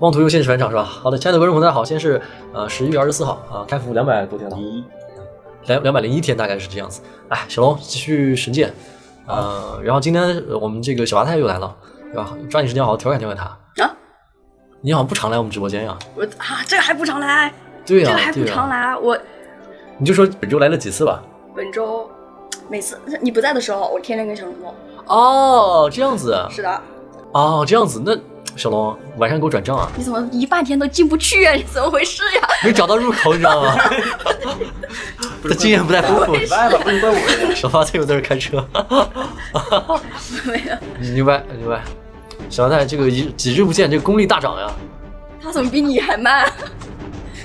妄图又现实返场是吧？好的，亲爱的观众朋友，大家好，现在是呃十一月二十四号啊，开服两百多天了，一两两百零一天大概是这样子。哎，小龙继续神剑，呃，然后今天呃我们这个小华太又来了，对吧？抓紧时间好好调侃调侃他。啊，你好像不常来我们直播间呀？我啊，这个还不常来，对呀、这个还不、常来。我你就说本周来了几次吧。本周每次你不在的时候，我天天跟小龙说。哦，这样子，是的，哦，这样子，那小龙晚上给我转账啊，你怎么一半天都进不去啊？你怎么回事呀？没找到入口，你知道吗？他经验不太丰富，没办法，不能怪我呀。小花菜又在这开车，没有，明白明白。小花菜这个一几日不见，这个功力大涨呀。他怎么比你还慢？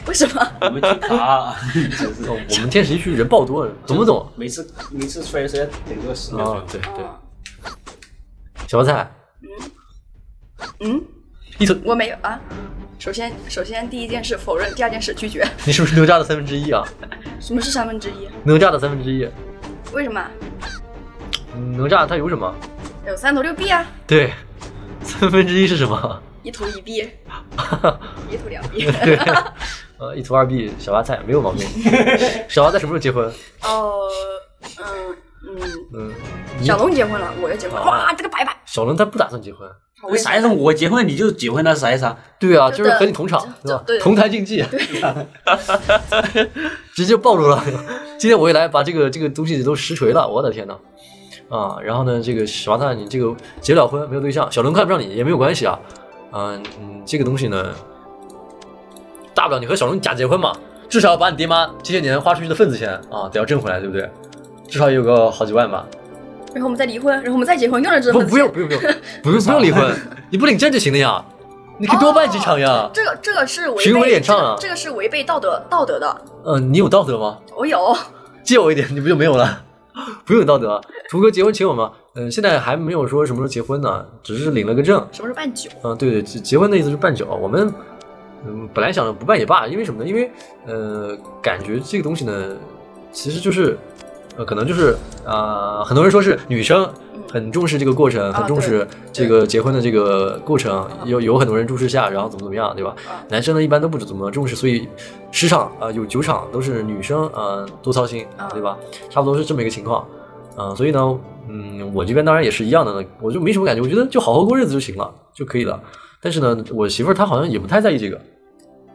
为什么？我们听他，真是哦我们天使一区人爆多，懂不懂？每次每次吹的时间顶个十秒啊钟，，对对。小花菜嗯，一头，我没有啊。首先，首先第一件事否认，第二件事拒绝。你是不是哪吒的三分之一啊？什么是三分之一？哪吒的三分之一，为什么？嗯哪吒他有什么？有三头六臂啊，对，三分之一是什么？一头一臂，一头两臂。对，呃，一头二臂，小娃菜没有毛病。小娃菜什么时候结婚？哦，嗯嗯，嗯，小龙结婚了，我要结婚哇，这个白白。小龙他不打算结婚。为啥呀？我结婚你就结婚，那是啥意思啊？对啊，就就是和你同场，就对吧对？同台竞技，直接暴露了。今天我一来，把这个这个东西都实锤了，我的天呐！啊，然后呢，这个小花菜，你这个结不了婚，没有对象，小龙看不上你也没有关系啊。嗯嗯，这个东西呢，大不了你和小龙假结婚嘛，至少把你爹妈这些年花出去的份子钱啊，得要挣回来，对不对？至少也有个好几万吧。然后我们再离婚，然后我们再结婚，用了这不，份不用，不用，不用，不用，不用离婚，你不领证就行了呀。你可以多办几场呀。这个这个是违背巡回演唱啊这个这个是违背道德道德的。嗯、你有道德吗？我有，借我一点，你不就没有了？不用有道德。图哥结婚请我吗？嗯，现在还没有说什么时候结婚呢，只是领了个证。什么时候办酒？嗯，对对，结结婚的意思是办酒。我们嗯本来想着不办也罢，因为什么呢？因为呃，感觉这个东西呢，其实就是呃，可能就是啊、呃很多人说是女生很重视这个过程，啊很重视这个结婚的这个过程，有有很多人注视下，然后怎么怎么样，对吧？啊男生呢一般都不怎么重视，所以十场啊、有九场都是女生啊、多操心，啊对吧？差不多是这么一个情况。啊、所以呢，嗯，我这边当然也是一样的，我就没什么感觉，我觉得就好好过日子就行了，就可以了。但是呢，我媳妇儿她好像也不太在意这个，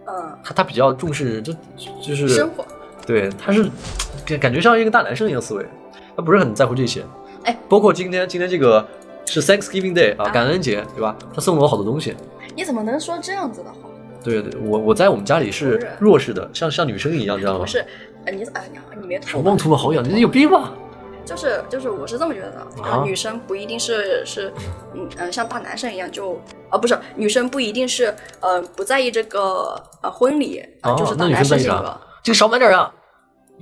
嗯，她她比较重视，就就是生活。对，她是感感觉像一个大男生一样思维，他不是很在乎这些。哎，包括今天今天这个是 Thanksgiving Day 啊，啊感恩节，对吧？他送了我好多东西。你怎么能说这样子的话？对对，我我在我们家里是弱势的，像像女生一样，知道吗不？是，呃你哎你你没吐我妄图好痒，你有病吧？就是就是我是这么觉得的，女生不一定是是嗯呃像大男生一样就啊不是女生不一定是呃不在意这个呃婚礼就是大男生性格。这个少买点啊，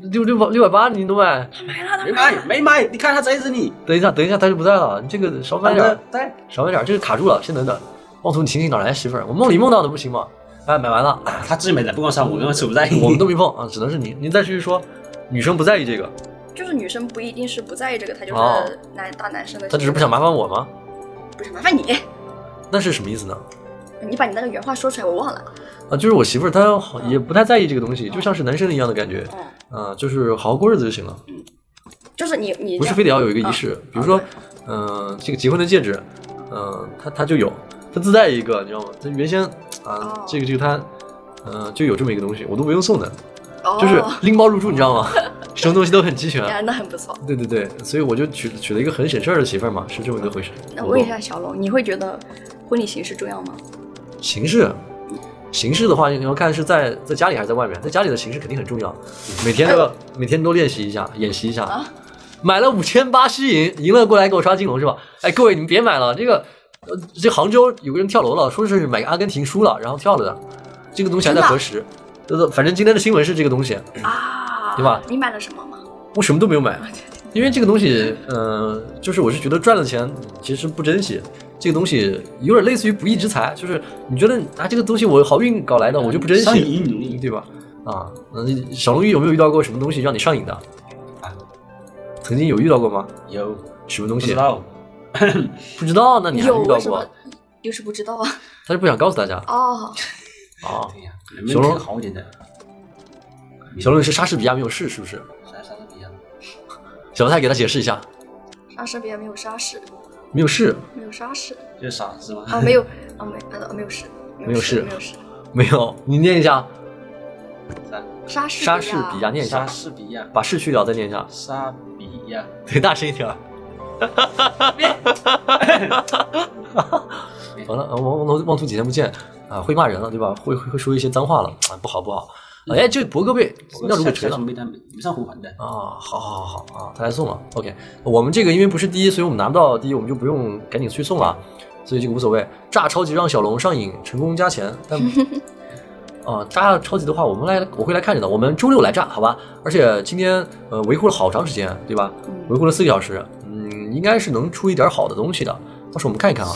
六六百六百八你都买？他买了，他没买，没买，你看他贼死你，等一下，等一下，他就不在了，你这个少买点儿，在少买点儿，这个卡住了，先等等。妄图你醒醒，哪来媳妇儿？我梦里梦到的不行吗？哎，买完了，他自己买的，不光是我，跟我是不在意。我们都没碰啊，只能是你。你再继续说，女生不在意这个，就是女生不一定是不在意这个，她就是哦男、大男生的性格。她只是不想麻烦我吗？不是麻烦你，那是什么意思呢？你把你那个原话说出来，我忘了。啊，就是我媳妇儿她好也不太在意这个东西，就像是男生一样的感觉，嗯，啊，就是好好过日子就行了，就是你你不是非得要有一个仪啊式。比如说，嗯，这个结婚的戒指，嗯，她她就有，她自带一个，你知道吗？她原先啊哦，这个这个她，嗯，就有这么一个东西，我都不用送的，哦，就是拎包入住，你知道吗？什么东西都很齐全。那很不错。对对对，所以我就娶娶了一个很省事儿的媳妇儿嘛，是这么一个回事。那问一下小龙，你会觉得婚礼形式重要吗？形式，形式的话，你要看是在在家里还是在外面。在家里的形式肯定很重要，每天都要每天都练习一下，演习一下。啊买了五千八吸引，赢了过来给我刷金龙是吧？哎，各位你们别买了，这个呃，这杭州有个人跳楼了，说是买个阿根廷输了，然后跳了的，这个东西还在核实。呃，反正今天的新闻是这个东西，啊，对吧你买了什么吗？我什么都没有买，因为这个东西，嗯、就是我是觉得赚了钱其实不珍惜，这个东西有点类似于不义之财，就是你觉得啊这个东西我好运搞来的，我就不珍上惜，瘾对吧？啊，嗯，小龙鱼有没有遇到过什么东西让你上瘾的？啊曾经有遇到过吗？有什么东西？不知道？不知道，那你还遇到过有什么？？就是不知道啊。他是不想告诉大家哦，啊。对呀，能不能听好简单？小龙是莎士比亚没有事，是不是？莎莎士比亚。小龙太给他解释一下，莎士比亚没有沙士，没有事，没有沙士就是傻子吗？啊，没有啊，没啊，没有事，没有事没有事。没有。你念一下啥？莎士莎士比亚，念一莎下，士比亚，把士去掉，再念一下，莎比亚，对，大声一点儿。完 了，呃王王王图几天不见啊，会骂人了，对吧？会会会说一些脏话了，啊，不好不好。哎，这博格贝那如果锤了没单没上红环的。啊，好好好好啊，他来送了。OK，我们这个因为不是第一，所以我们拿不到第一，我们就不用赶紧去送了，所以这个无所谓。炸超级让小龙上瘾，成功加钱，但 啊，炸超级的话，我们来我会来看着的。我们周六来炸，好吧？而且今天呃维护了好长时间，对吧？嗯维护了四个小时，嗯，应该是能出一点好的东西的。到时候我们看一看啊。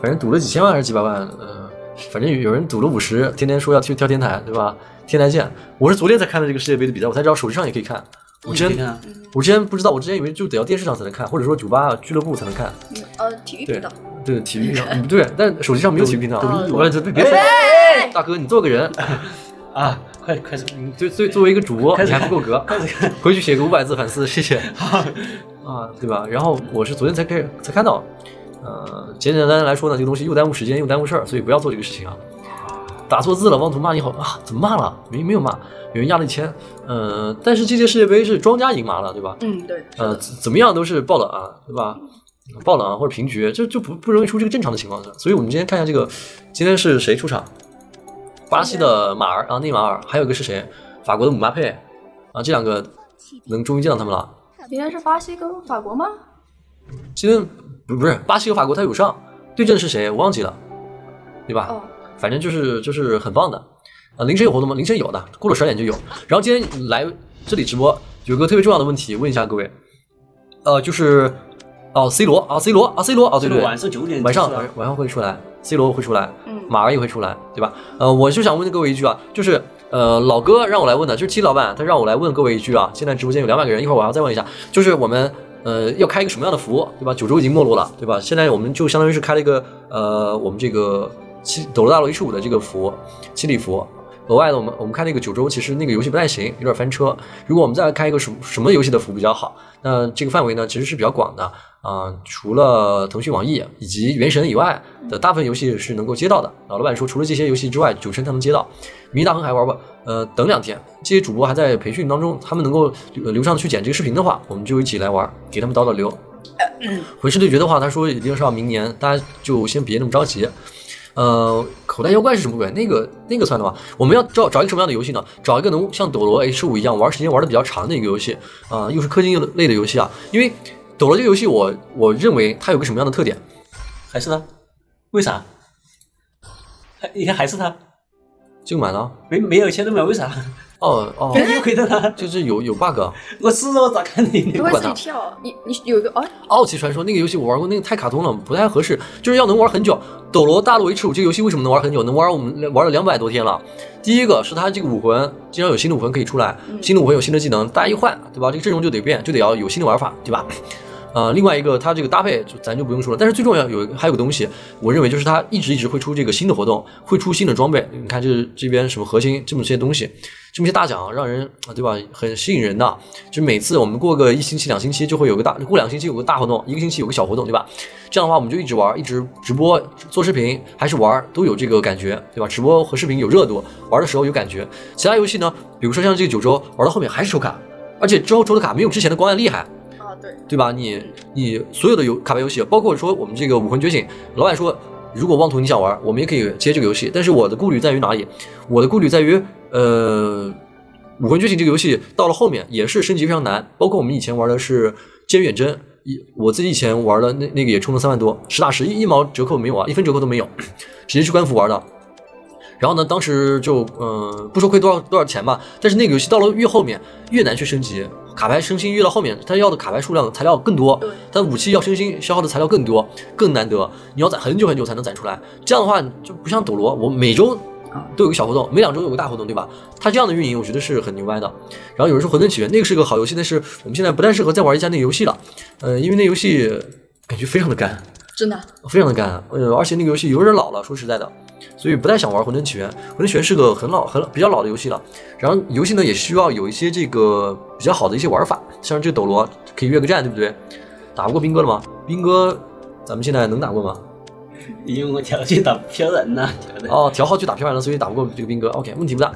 反正赌了几千万还是几百万，呃，反正有有人赌了五十，天天说要去跳天台，对吧？天台见。我是昨天才看的这个世界杯的比赛，我才知道手机上也可以看。我之前，我之前不知道，我之前以为就得要电视上才能看，或者说酒吧俱乐部才能看。嗯呃，体育频道。对，体育频道，嗯对，但手机上没有体育频道。我 别别说，哎大哥，你做个人，啊，快开始，你作作作为一个主播，你开始还不够格，回去写个五百字反思，谢谢。啊，对吧？然后我是昨天才开始才看到，呃，简简单单来说呢，这个东西又耽误时间又耽误事儿，所以不要做这个事情啊。打错字了，妄图骂你好啊？怎么骂了？没没有骂，有人压了一千，呃，但是这届世界杯是庄家赢麻了，对吧？嗯，对。呃，怎怎么样都是爆冷啊，对吧？爆冷啊或者平局，这就不不容易出这个正常的情况的。所以我们今天看一下这个，今天是谁出场？巴西的马尔啊，内马尔，还有一个是谁？法国的姆巴佩啊，这两个能终于见到他们了。应该是巴西跟法国吗？今天不不是巴西和法国，他有上对阵是谁？我忘记了，对吧？哦，反正就是就是很棒的。啊，凌晨有活动吗？凌晨有的，过了十二点就有。然后今天来这里直播，有个特别重要的问题问一下各位，呃，就是哦，C 罗啊，C 罗啊，C 罗啊，对对，晚上九点晚上晚晚上会出来，C 罗会出来，嗯马儿也会出来，对吧？呃，我就想问各位一句啊，就是呃，老哥让我来问的，就是七老板他让我来问各位一句啊，现在直播间有两百个人，一会儿我还要再问一下，就是我们呃要开一个什么样的服，对吧？九州已经没落了，对吧？现在我们就相当于是开了一个呃我们这个七斗罗大陆 H 五的这个服，七里服。额外的，我们我们开那个九州，其实那个游戏不太行，有点翻车。如果我们再开一个什什么游戏的服比较好，那这个范围呢其实是比较广的啊、除了腾讯、网易以及原神以外的大部分游戏是能够接到的。老，老板说除了这些游戏之外，九成他能接到。迷大亨还玩吧？呃，等两天，这些主播还在培训当中，他们能够呃流畅的去剪这个视频的话，我们就一起来玩，给他们导导流。魂师对决的话，他说一定是要明年，大家就先别那么着急。呃，口袋妖怪是什么鬼？那个那个算的话？我们要找找一个什么样的游戏呢？找一个能像斗罗 H 五一样玩时间玩的比较长的一个游戏啊、又是氪金类的游戏啊。因为斗罗这个游戏我，我认为它有个什么样的特点？还是它？为啥？还你看还是它？就满了。没没有钱都没有，为啥？哦哦，又亏的他。就是有有 bug。我是我咋看你？你会自己跳，你你有一个哦，奥奇传说那个游戏我玩过，那个太卡通了，不太合适。就是要能玩很久。斗罗大陆 H 五这个游戏为什么能玩很久？能玩我们玩了两百多天了。第一个是它这个武魂经常有新的武魂可以出来，新的武魂有新的技能，大家一换，对吧？这个阵容就得变，就得要有新的玩法，对吧？呃，另外一个它这个搭配就咱就不用说了，但是最重要有一个还有个东西，我认为就是它一直一直会出这个新的活动，会出新的装备。你看这这边什么核心这么些东西，这么些大奖，让人啊对吧？很吸引人的。就每次我们过个一星期两星期就会有个大，过两星期有个大活动，一个星期有个小活动，对吧？这样的话我们就一直玩，一直直播做视频还是玩都有这个感觉，对吧？直播和视频有热度，玩的时候有感觉。其他游戏呢，比如说像这个九州玩到后面还是抽卡，而且之后抽的卡没有之前的光暗厉害。啊对，对吧？你你所有的游卡牌游戏，包括说我们这个武魂觉醒，老板说，如果妄图你想玩，我们也可以接这个游戏。但是我的顾虑在于哪里？我的顾虑在于，呃，武魂觉醒这个游戏到了后面也是升级非常难，包括我们以前玩的是剑远征，一我自己以前玩的那那个也充了三万多，实打实一一毛折扣没有啊，一分折扣都没有，直接去官服玩的。然后呢，当时就嗯、呃不说亏多少多少钱吧，但是那个游戏到了越后面越难去升级，卡牌升星越到后面，它要的卡牌数量材料更多对，它的武器要升星消耗的材料更多，更难得，你要攒很久很久才能攒出来。这样的话就不像斗罗，我每周都有个小活动，每两周有个大活动，对吧？它这样的运营，我觉得是很牛掰的。然后有人说《混沌起源》那个是个好游戏，但是我们现在不太适合再玩一下那个游戏了，呃，因为那游戏感觉非常的干。真的，非常的干。呃，而且那个游戏有点老了，说实在的，所以不太想玩《魂灯起源》。《魂灯起源》是个很老、很比较老的游戏了。然后游戏呢也需要有一些这个比较好的一些玩法，像这个斗罗可以约个战，对不对？打不过兵哥了吗？兵哥，咱们现在能打过吗？因为我调去打飘人呐、调的。哦，调号去打飘然了，所以打不过这个兵哥。OK，问题不大。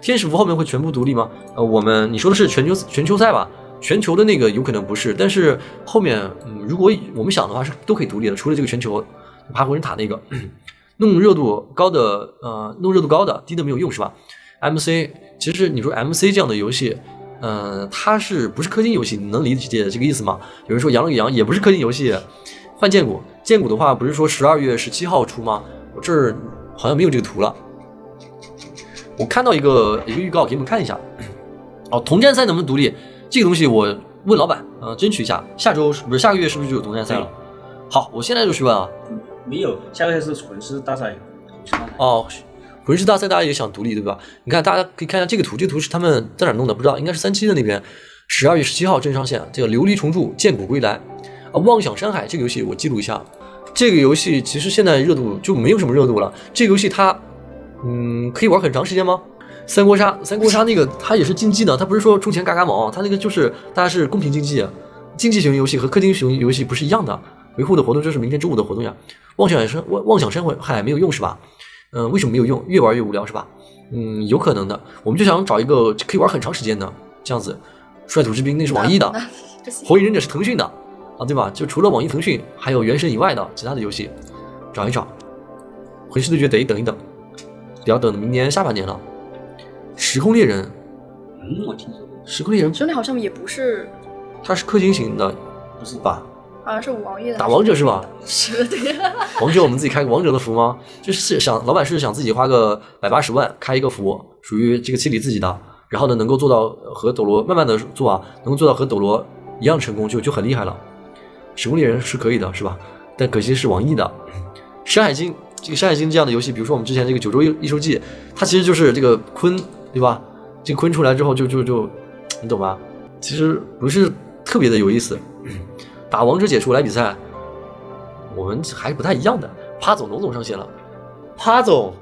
天使服后面会全部独立吗？呃，我们你说的是全球全球赛吧？全球的那个有可能不是，但是后面，嗯，如果我们想的话是都可以独立的，除了这个全球爬火人塔那个，弄热度高的，呃，弄热度高的，低的没有用是吧？MC 其实你说 MC 这样的游戏，嗯、它是不是氪金游戏？你能理解这个意思吗？有人说羊了个羊也不是氪金游戏，换剑骨，剑骨的话不是说十二月十七号出吗？我这儿好像没有这个图了。我看到一个一个预告，给你们看一下。哦，同战赛能不能独立？这个东西我问老板，呃，争取一下。下周是不是下个月是不是就有同战赛了？好，我现在就去问啊。没有，下个月是魂师大赛。哦，魂师大赛大家也想独立对吧？你看，大家可以看一下这个图，这个图是他们在哪弄的？不知道，应该是三七的那边，十二月十七号正上线。这个琉璃重铸，剑骨归来，啊，妄想山海这个游戏我记录一下。这个游戏其实现在热度就没有什么热度了。这个游戏它，嗯，可以玩很长时间吗？三国杀，三国杀那个它也是竞技的，它不是说充钱嘎嘎毛，它那个就是大家是公平竞技，竞技型游戏和氪金型游戏不是一样的。维护的活动就是明天周五的活动呀。妄想生妄妄想生活嗨没有用是吧？嗯、为什么没有用？越玩越无聊是吧？嗯，有可能的。我们就想找一个可以玩很长时间的这样子。率土之滨那是网易的。火影忍者是腾讯的啊，对吧？就除了网易、腾讯还有原神以外的其他的游戏，找一找。魂师对决得等一等，得要等明年下半年了。时空猎人，嗯，我听说过，时空猎人兄弟好像也不是，它是氪金型的不是吧？好像是网易的。打王者是吧？是的，对。王者我们自己开个王者的服吗？就是想老板是想自己花个百八十万开一个服，属于这个七里自己的，然后呢能够做到和斗罗慢慢的做啊，能够做到和斗罗一样成功就就很厉害了。时空猎人是可以的，是吧？但可惜是网易的。山海经这个山海经这样的游戏，比如说我们之前这个九州一一周记，它其实就是这个鲲，对吧？这个鲲出来之后就就就，你懂吧？其实不是特别的有意思。打王者解除来比赛，我们还是不太一样的。趴总龙总上线了，趴总，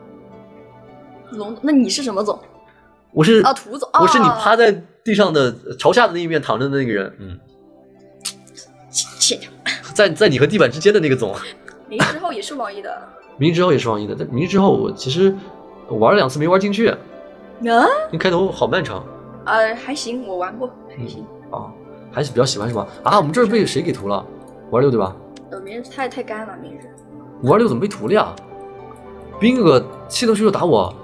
龙，那你是什么总？我是啊，涂总。我是你啊趴在地上的朝下的那一面躺着的那个人，嗯，切，在在你和地板之间的那个总。明日之后也是网易的。明日之后也是网易的，但明日之后我其实玩了两次没玩进去，啊？那开头好漫长呃，还行，我玩过，还行。啊，还是比较喜欢什么？啊，我们这儿被谁给屠了？五二六对吧？呃，明日太太干了，明日。五二六怎么被屠了呀？兵哥哥气动虚弱打我，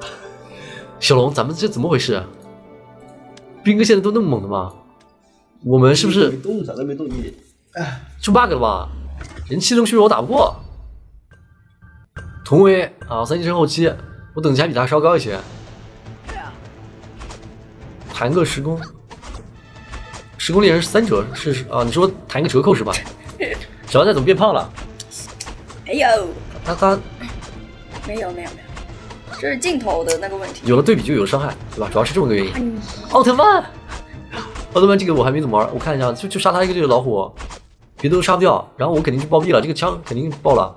小龙，咱们这怎么回事？兵哥现在都那么猛的吗？我们是不是没动，咋都没动力？出 bug 了吧？人气动虚弱我打不过。同为啊，三级升后期，我等级还比他稍高一些。弹个时空，时空猎人是三折是啊？你说弹个折扣是吧？小王仔怎么变胖了？没有，他他没有，没有，没有，这是镜头的那个问题。有了对比就有了伤害，对吧？主要是这么个原因。嗯，奥特曼，奥特曼这个我还没怎么玩，我看一下，就就杀他一个这个老虎，别的都杀不掉，然后我肯定就暴毙了，这个枪肯定爆了，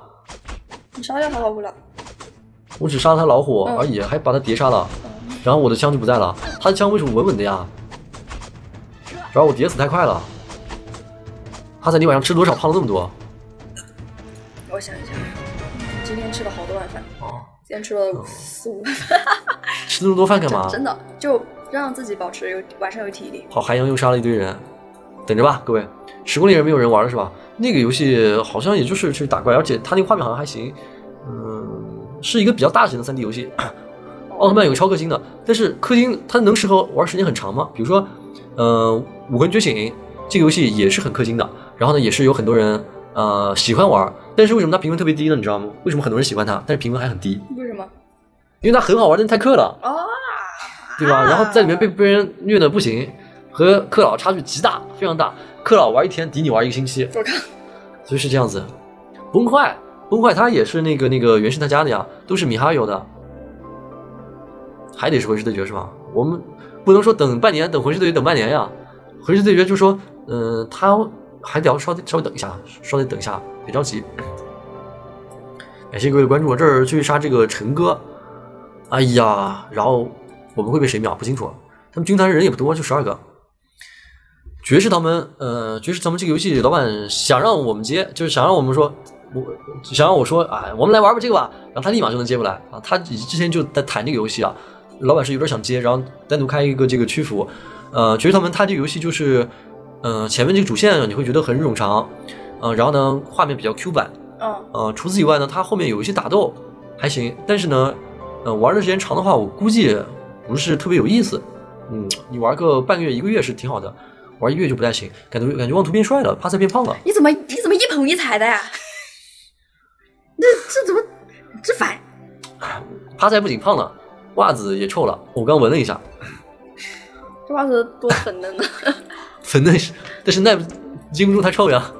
你杀掉他老虎了。我只杀了他老虎嗯而已，还把他叠杀了，然后我的枪就不在了，他的枪为什么稳稳的呀？主要我叠死太快了，他在你晚上吃多少胖了那么多？我想一下，今天吃了好多碗饭，哦，今天吃了四五碗饭，吃那么多饭干嘛？真的就让自己保持有晚上有体力。好，韩阳又杀了一堆人，等着吧，各位。时空猎人没有人玩了是吧？那个游戏好像也就是去打怪，而且它那个画面好像还行，嗯，是一个比较大型的 3D 游戏。奥特曼有个超氪金的，但是氪金它能适合玩时间很长吗？比如说，呃，武魂觉醒这个游戏也是很氪金的，然后呢也是有很多人呃喜欢玩，但是为什么它评分特别低呢？你知道吗？为什么很多人喜欢它，但是评分还很低？为什么？因为它很好玩，但是太氪了。啊，对吧？然后在里面被被人虐的不行，和氪佬差距极大，非常大。氪佬玩一天抵你玩一个星期，我靠，所以是这样子。崩坏，崩坏，它也是那个那个原神他家的呀，都是米哈游的，还得是魂师对决是吧？我们不能说等半年，等魂师对决等半年呀。魂师对决就说，嗯、他还得要稍稍微等一下，稍微等一下，别着急。感谢各位的关注，我这儿去杀这个陈哥。哎呀，然后我们会被谁秒不清楚，他们军团人也不多，就十二个。爵士他们，呃，爵士他们这个游戏老板想让我们接，就是想让我们说，我想让我说，哎，我们来玩吧这个吧，然后他立马就能接过来啊。他之前就在谈这个游戏啊，老板是有点想接，然后单独开一个这个区服。呃，爵士他们它这个游戏就是，呃，前面这个主线你会觉得很冗长，呃，然后呢画面比较 Q 版，嗯，呃，除此以外呢，它后面有一些打斗还行，但是呢，呃，玩的时间长的话，我估计不是特别有意思。嗯，你玩个半个月、一个月是挺好的，玩一个月就不太行，感觉感觉妄图变帅了，帕赛变胖了。你怎么你怎么一捧一踩的呀？那这怎么这反？帕赛不仅胖了，袜子也臭了。我刚闻了一下，这袜子多粉嫩呢！粉嫩是，但是耐不经不住它臭呀。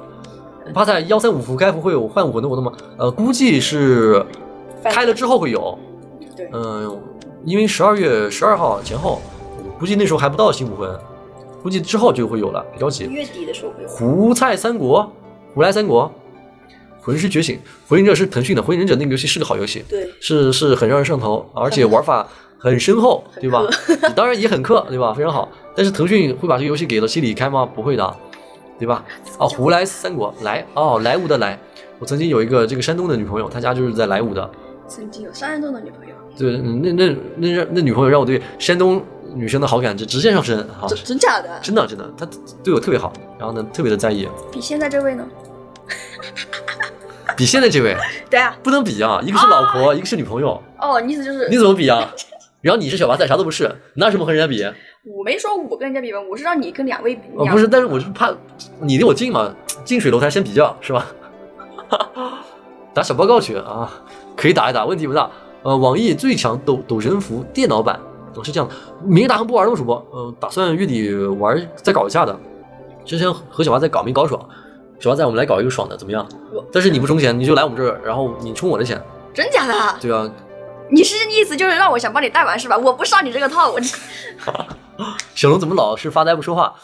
帕赛幺三五服开服会有换武魂的活动吗？呃，估计是开了之后会有。对嗯、因为十二月十二号前后，估计那时候还不到新武魂，估计之后就会有了，别着急。月底的时候会有。胡菜三国，胡来三国，魂师觉醒，火影忍者是腾讯的，火影忍者那个游戏是个好游戏，对，是是很让人上头，而且玩法很深厚，对吧？当然也很氪，对吧？非常好。但是腾讯会把这个游戏给了西里开吗？不会的，对吧？哦，胡来三国，来哦，莱芜的莱。我曾经有一个这个山东的女朋友，她家就是在莱芜的。曾经有山东的女朋友，对，嗯那那那让那女朋友让我对山东女生的好感就直线上升啊！真真假的？真的真的，她对我特别好，然后呢特别的在意，比现在这位呢？比现在这位 对啊，不能比啊，一个是老婆，一个是女朋友，哦，你意思就是你怎么比啊？然后你是小娃仔，啥都不是，拿什么和人家比？我没说我跟人家比吧，我是让你跟两位比。哦，不是，但是我是怕你离我近嘛，近水楼台先比较是吧？打小报告去啊，可以打一打，问题不大。呃，网易最强抖抖神服电脑版，哦是这样的，明日大亨不玩了吗？主播，呃，打算月底玩再搞一下的。之前和小娃在搞没搞爽，小娃仔我们来搞一个爽的，怎么样？但是你不充钱，你就来我们这儿，然后你充我的钱，真假的？对啊。你是意思就是让我想帮你带完是吧？我不上你这个套，我 小龙怎么老是发呆不说话？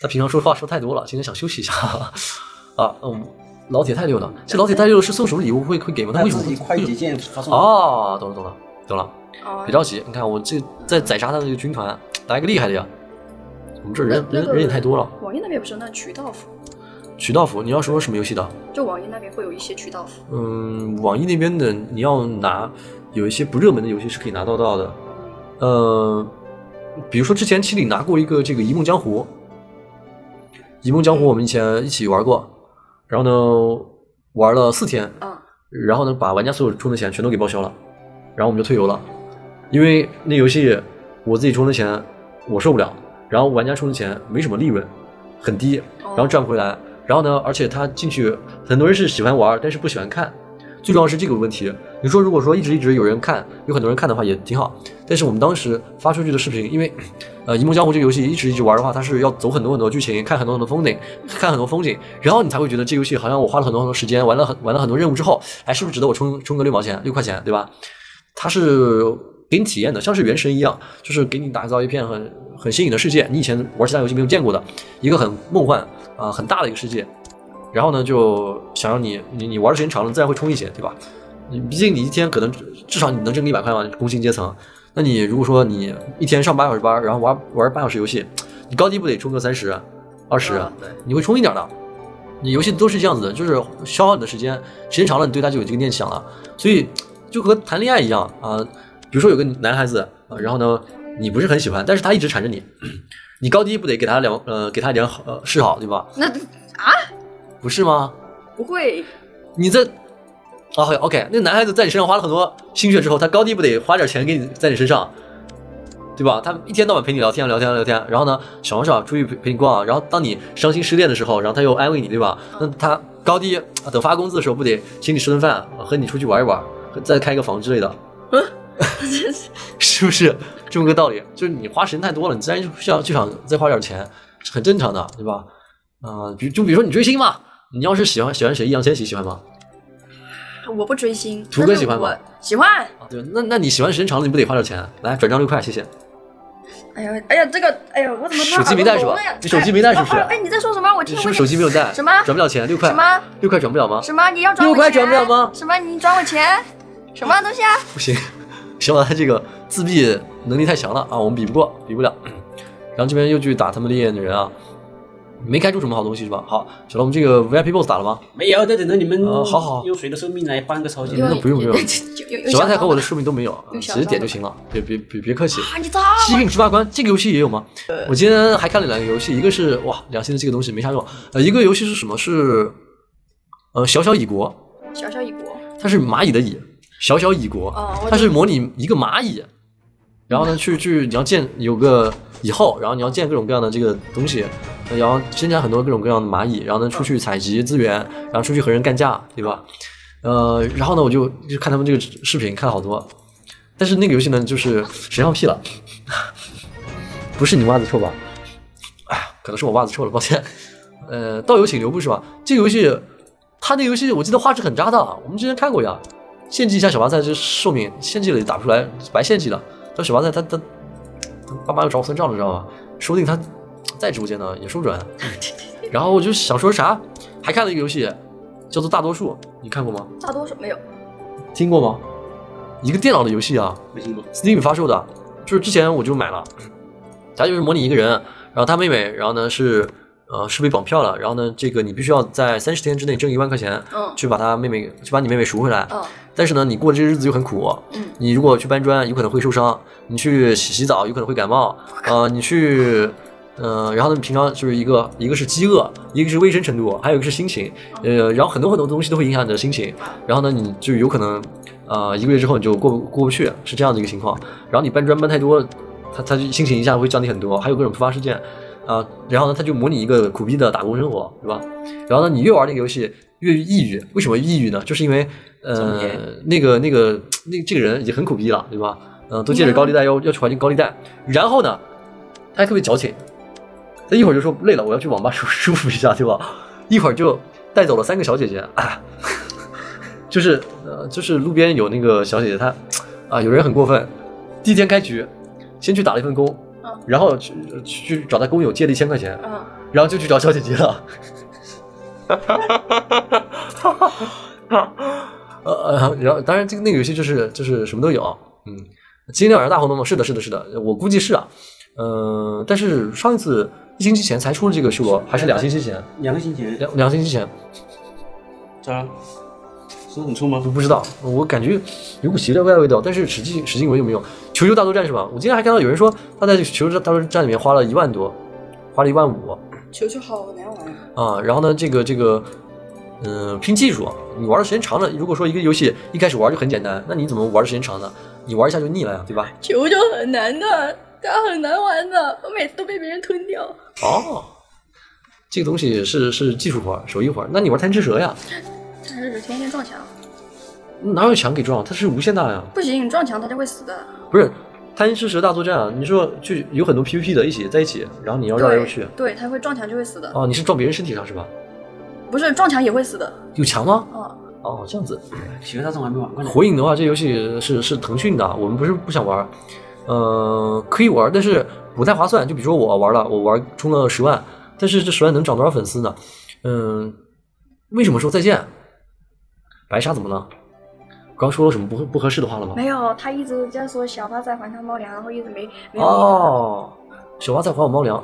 他平常说话说太多了，今天想休息一下。啊，嗯，老铁太六了，这老铁太六是送什么礼物会会给吗？他他为什么会自己快捷键发送。哦，懂了懂了懂了，哦别着急，你看我这在宰杀他的这个军团，来一个厉害的呀。我们这人那个人人也太多了。网易那边不是有那渠道服，渠道服，你要说什么游戏的？就网易那边会有一些渠道服。嗯，网易那边的你要拿有一些不热门的游戏是可以拿到到的。呃，比如说之前七里拿过一个这个《一梦江湖》，《一梦江湖》我们以前一起玩过，然后呢玩了四天，嗯，然后呢把玩家所有充的钱全都给报销了，然后我们就退游了，因为那游戏我自己充的钱我受不了，然后玩家充的钱没什么利润，很低，然后赚不回来，然后呢，而且他进去很多人是喜欢玩，但是不喜欢看。最重要是这个问题。你说如果说一直一直有人看，有很多人看的话也挺好。但是我们当时发出去的视频，因为呃《一梦江湖》这个游戏一直一直玩的话，它是要走很多很多剧情，看很多很多风景，看很多风景，然后你才会觉得这游戏好像我花了很多很多时间，玩了很玩了很多任务之后，哎，是不是值得我充充个六毛钱、六块钱，对吧？它是给你体验的，像是原神一样，就是给你打造一片很很新颖的世界，你以前玩其他游戏没有见过的一个很梦幻啊、很大的一个世界。然后呢，就想让你你你玩的时间长了，自然会充一些，对吧？你毕竟你一天可能至少你能挣个一百块嘛，工薪阶层。那你如果说你一天上八小时班，然后玩玩八小时游戏，你高低不得充个三十、二十你会充一点的。你游戏都是这样子的，就是消耗你的时间，时间长了，你对它就有这个念想了。所以就和谈恋爱一样啊、比如说有个男孩子，啊然后呢你不是很喜欢，但是他一直缠着你，你高低不得给他两呃给他一点好呃示好，对吧？那不是吗？不会，你在啊好 OK，那男孩子在你身上花了很多心血之后，他高低不得花点钱给你在你身上，对吧？他一天到晚陪你聊天聊天聊天，然后呢小红书出去陪陪你逛，然后当你伤心失恋的时候，然后他又安慰你，对吧？那他高低啊等发工资的时候不得请你吃顿饭，啊和你出去玩一玩，再开个房之类的，是不是这么个道理？就是你花时间太多了，你自然就想就想再花点钱，是很正常的，对吧？啊、比就比如说你追星嘛，你要是喜欢喜欢谁，易烊千玺喜欢吗？我不追星。图哥喜欢吗喜欢，啊，对，那那你喜欢时间长了，你不得花点钱？来转账六块，谢谢。哎呀哎呀，这个哎呀，我怎么手机没带是吧你手机没带是不是哎哎，你在说什么？我听是不。是手机没有带？什么转不了钱？六块？什么？六块转不了吗？什么？你要转我六块钱？转不了吗什么？你转我钱？什么东西啊？不行，小马他这个自闭能力太强了啊，我们比不过，比不了。然后这边又去打他们猎人的人啊，没开出什么好东西是吧？好，小龙，我们这个 VIP boss 打了吗？没有，在等着你们哦好好用谁的寿命来换个超级那呢？不用不用 小白菜和我的寿命都没有，直接点就行了，别别别别客气。啊，你操！极品猪八关这个游戏也有吗？我今天还看了两个游戏，一个是哇良心的这个东西没啥用，呃，一个游戏是什么？是呃小小蚁国，小小蚁国，它是蚂蚁的蚁，小小蚁国，哦它是模拟一个蚂蚁，然后呢去去你要建有个蚁后，然后你要建各种各样的这个东西，呃然后生产很多各种各样的蚂蚁，然后呢出去采集资源，然后出去和人干架，对吧？呃，然后呢我就就看他们这个视频看了好多，但是那个游戏呢就是谁放屁了？不是你袜子臭吧？哎呀，可能是我袜子臭了，抱歉。呃，道友请留步是吧？这个游戏，它那个游戏我记得画质很渣的，我们之前看过呀。献祭一下小巴菜，这寿命献祭了也打不出来，白献祭了。但小巴菜他他他爸妈要找我算账了，知道吧？说不定他在直播间呢，也说不准。然后我就想说啥，还看了一个游戏，叫做《大多数》，你看过吗？大多数没有。听过吗？一个电脑的游戏啊，没听过。Steam 发售的，就是之前我就买了，它就是模拟一个人，然后他妹妹，然后呢是呃是被绑票了，然后呢这个你必须要在三十天之内挣一万块钱，嗯去把他妹妹去把你妹妹赎回来，嗯但是呢你过这日子就很苦，嗯你如果去搬砖有可能会受伤，你去洗洗澡有可能会感冒，呃你去。呃，然后呢，平常就是一个，一个是饥饿，一个是卫生程度，还有一个是心情，呃，然后很多很多东西都会影响你的心情，然后呢，你就有可能，呃，一个月之后你就过不过不去，是这样的一个情况。然后你搬砖搬太多，他他就心情一下会降低很多，还有各种突发事件，啊、然后呢，他就模拟一个苦逼的打工生活，对吧？然后呢，你越玩那个游戏越抑郁，为什么抑郁呢？就是因为，呃那个那个那这个人已经很苦逼了，对吧？嗯、都借着高利贷要要去还这个高利贷，然后呢，他还特别矫情，他一会儿就说累了，我要去网吧舒舒服一下，对吧？一会儿就带走了三个小姐姐，啊、就是呃，就是路边有那个小姐姐，她啊，有人很过分，第一天开局，先去打了一份工，嗯然后去去找他工友借了一千块钱，嗯，然后就去找小姐姐了。呃呃，然后当然这个那个游戏就是就是什么都有，嗯，今天晚上大活动吗？是的，是的，是的，我估计是啊，嗯、但是上一次一星期前才出了这个修罗，还是两星期前？两个星期前，两两星期前，咋了？手很臭吗？我不知道，我感觉有股奇怪的味道，但是实际实际闻有没有？球球大作战是吧？我今天还看到有人说他在球球大作战里面花了一万多，花了一万五球球好难玩。啊。然后呢，这个这个，嗯、拼技术，你玩的时间长了，如果说一个游戏一开始玩就很简单，那你怎么玩的时间长呢？你玩一下就腻了呀，对吧？球球很难的，它很难玩的，我每次都被别人吞掉。哦，这个东西是是技术活，手艺活。那你玩贪吃蛇呀？贪吃蛇天天撞墙，哪有墙给撞？它是无限大呀。不行，撞墙它就会死的。不是贪吃蛇大作战啊！你说就有很多 PVP 的一起在一起，然后你要绕来绕去。对，它会撞墙就会死的。哦，你是撞别人身体上是吧？不是撞墙也会死的。有墙吗？哦，哦，这样子。企鹅大众还没玩过呢。火影的话，这游戏是是腾讯的，我们不是不想玩，呃，可以玩，但是不太划算。就比如说我玩了，我玩充了十万，但是这十万能涨多少粉丝呢？嗯，为什么说再见？白鲨怎么了？刚说了什么不合不合适的话了吗？没有，他一直在说小花在还他猫粮，然后一直没没。哦，小花在还我猫粮，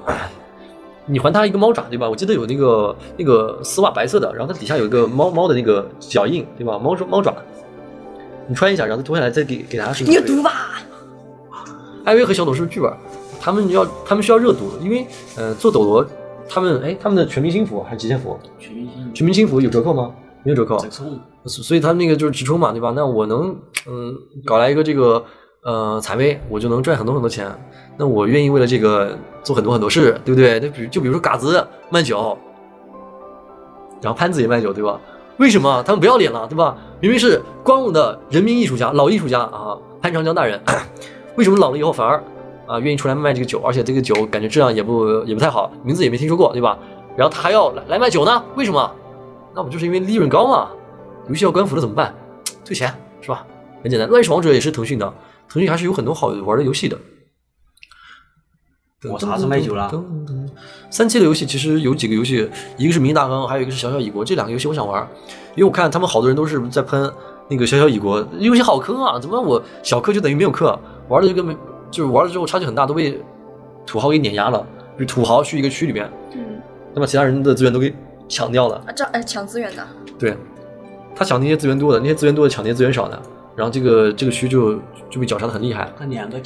你还他一个猫爪对吧？我记得有那个那个丝袜白色的，然后它底下有一个猫猫的那个脚印对吧？猫爪猫爪，你穿一下，然后脱下来再给给他是你有毒吧？艾薇和小朵是不是剧本？他们要他们需要热度，因为呃做斗罗，他们哎他们的全明星服还是极限服？全明星全明星服有折扣吗？没有折扣，折扣，所所以他们那个就是直充嘛，对吧？那我能嗯搞来一个这个呃彩薇，我就能赚很多很多钱。那我愿意为了这个做很多很多事，对不对？那比就比如说嘎子卖酒，然后潘子也卖酒，对吧？为什么他们不要脸了，对吧？明明是光荣的人民艺术家、老艺术家啊，潘长江大人，为什么老了以后反而啊愿意出来卖这个酒？而且这个酒感觉质量也不也不太好，名字也没听说过，对吧？然后他还要来来卖酒呢？为什么？那不就是因为利润高嘛？游戏要关服了怎么办？退钱是吧？很简单，乱世王者也是腾讯的，腾讯还是有很多好玩的游戏的。我啥时卖酒了？三七的游戏其实有几个游戏，一个是《明日大亨》，还有一个是《小小蚁国》，这两个游戏我想玩，因为我看他们好多人都是在喷那个《小小蚁国》游戏好坑啊！怎么我小氪就等于没有氪，玩了就跟没，就是玩了之后差距很大，都被土豪给碾压了。比如土豪去一个区里面，嗯，他把其他人的资源都给抢掉了。啊，这哎抢资源的，对，他抢那些资源多的，那些资源多的抢那些资源少的，然后这个这个区就就被绞杀的很厉害。那两个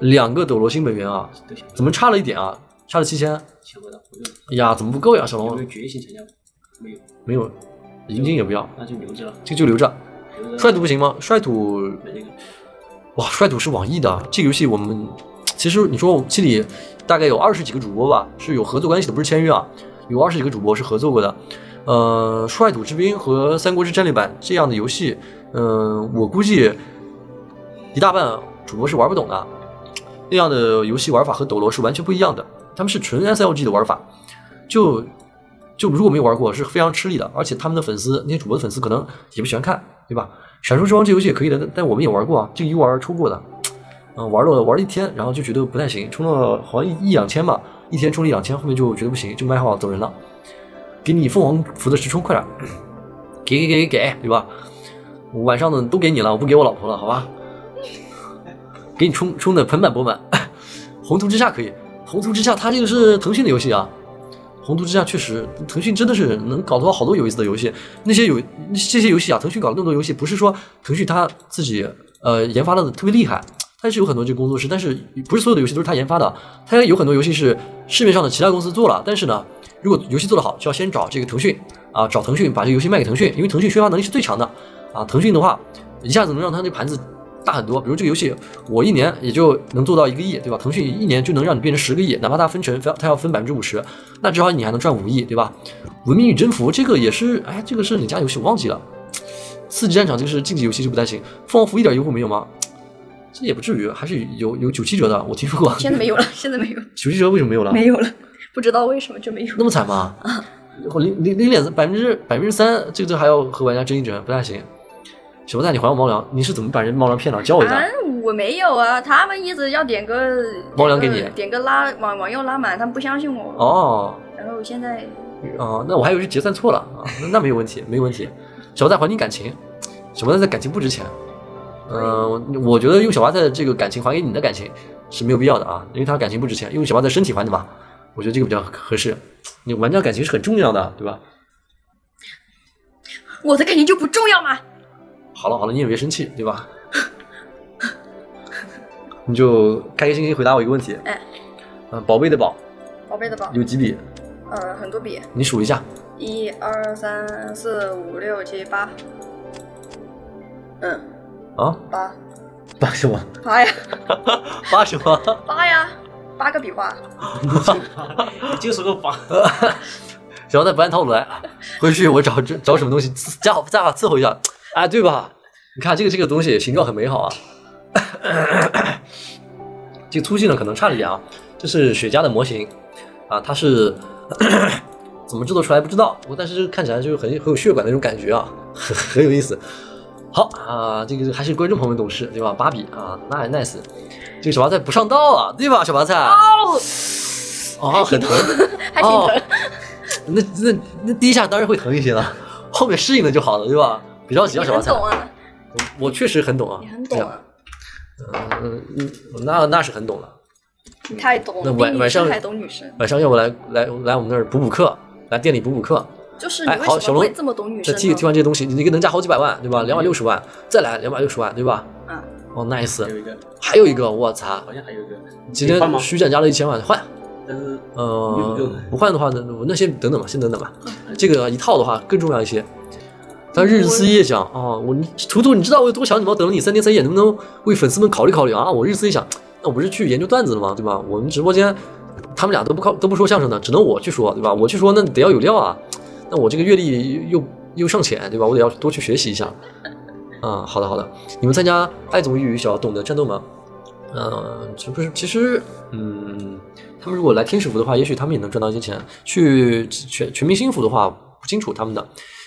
两个斗罗星本源啊，怎么差了一点啊？差了七千。想不到，哎呀，怎么不够呀，小龙有没有？没有，没有，银金也不要，那就留着了。这个就留着。留着率土不行吗？率土，没那个，哇，率土是网易的这个游戏，我们其实你说我们这里大概有二十几个主播吧，是有合作关系的，不是签约啊，有二十几个主播是合作过的。呃，率土之滨和三国志战略版这样的游戏，嗯、我估计一大半主播是玩不懂的。那样的游戏玩法和斗罗是完全不一样的，他们是纯 SLG 的玩法，就就如果没有玩过是非常吃力的，而且他们的粉丝那些主播的粉丝可能也不喜欢看，对吧？闪烁之王这游戏也可以的，但我们也玩过啊，这个 U 玩抽过的，嗯，玩了玩了一天，然后就觉得不太行，充了好像一一两千吧，一天充了一两千，后面就觉得不行，就卖号走人了。给你凤凰符的时充，快点，给给给给给，对吧？晚上的都给你了，我不给我老婆了，好吧？给你充充的盆满钵满。宏图之下可以，宏图之下它这个是腾讯的游戏啊。宏图之下确实，腾讯真的是能搞出好多有意思的游戏。那些有这些游戏啊，腾讯搞了那么多游戏，不是说腾讯他自己呃研发的特别厉害，它是有很多这个工作室，但是不是所有的游戏都是他研发的。它有很多游戏是市面上的其他公司做了，但是呢，如果游戏做得好，就要先找这个腾讯啊，找腾讯把这个游戏卖给腾讯，因为腾讯宣发能力是最强的啊。腾讯的话，一下子能让它这盘子大很多。比如这个游戏，我一年也就能做到一个亿，对吧？腾讯一年就能让你变成十个亿，哪怕它分成，它要分百分之五十，那至少你还能赚五亿，对吧？文明与征服这个也是，哎，这个是哪家游戏我忘记了。刺激战场这个是竞技游戏就不太行，凤凰服一点优惠没有吗？这也不至于，还是有有九七折的，我听说过。现在没有了，现在没有，九七折为什么没有了？没有了，不知道为什么就没有。那么惨吗？啊零零零点百分之百分之三，这个这还要和玩家争一争，不太行。小波蛋，你还我猫粮，你是怎么把人猫粮骗了？教我一啊下。，我没有啊，他们一直要点个猫粮给你点个拉往往右拉满，他们不相信我。哦然后现在哦，那我还以为是结算错了啊，那那没有问题，没有问题。小白菜还你感情，小白菜的感情不值钱。嗯、我觉得用小白菜的这个感情还给你的感情是没有必要的啊，因为他感情不值钱，用小白菜身体还你嘛，我觉得这个比较合适。你玩家感情是很重要的，对吧？我的感情就不重要吗？好了好了，你也别生气，对吧？你就开开心心回答我一个问题。哎，嗯、宝贝的宝宝贝的宝，有几笔？呃，很多笔，你数一下。一二三四五六七八，嗯，啊，八八什么？八呀，八什么？八呀，八个笔画。你就是个八，小白菜不按套路来，回去我找找找什么东西加好加法伺候一下，哎，对吧？你看这个这个东西形状很美好啊，这个粗细呢可能差了一点啊，这是雪茄的模型啊，它是怎么制作出来不知道，我但是这个看起来就是很很有血管的那种感觉啊，很 很有意思。好啊，这个还是观众朋友们懂事对吧？芭比啊，那 nice，这个小白菜不上道啊，对吧？小白菜哦，啊，很疼。还挺疼。那那那第一下当然会疼一些了，后面适应了就好了，对吧？别着急啊，你小白菜，很懂啊，我确实很懂啊，你很懂啊，嗯嗯，那那是很懂了。你太懂那了，那晚晚上生还懂女生。晚上要不来来来我们那儿补补课，来店里补补课。就是你哎，好，小龙这么懂女生听听？完这些东西，你一个能加好几百万，对吧？两百六十万，再来两百六十万，对吧？嗯，哦，nice，有一个，还有一个，我操，好像还有一个，今天虚展加了一千万，换。但是呃用不用，不换的话呢，那先等等吧，先等等吧。这个一套的话更重要一些。他日思夜想啊，我你图图，你知道我有多想你吗？等了你三天三夜，能不能为粉丝们考虑考虑啊？我日思夜想，那我不是去研究段子了吗？对吧？我们直播间他们俩都不靠都不说相声的，只能我去说，对吧？我去说那得要有料啊。那我这个阅历又又尚浅，对吧？我得要多去学习一下。啊，好的好的，你们参加爱总与小懂的战斗吗？嗯，这不是，其实，嗯，他们如果来天使服的话，也许他们也能赚到一些钱。去全全明星服的话，不清楚他们的。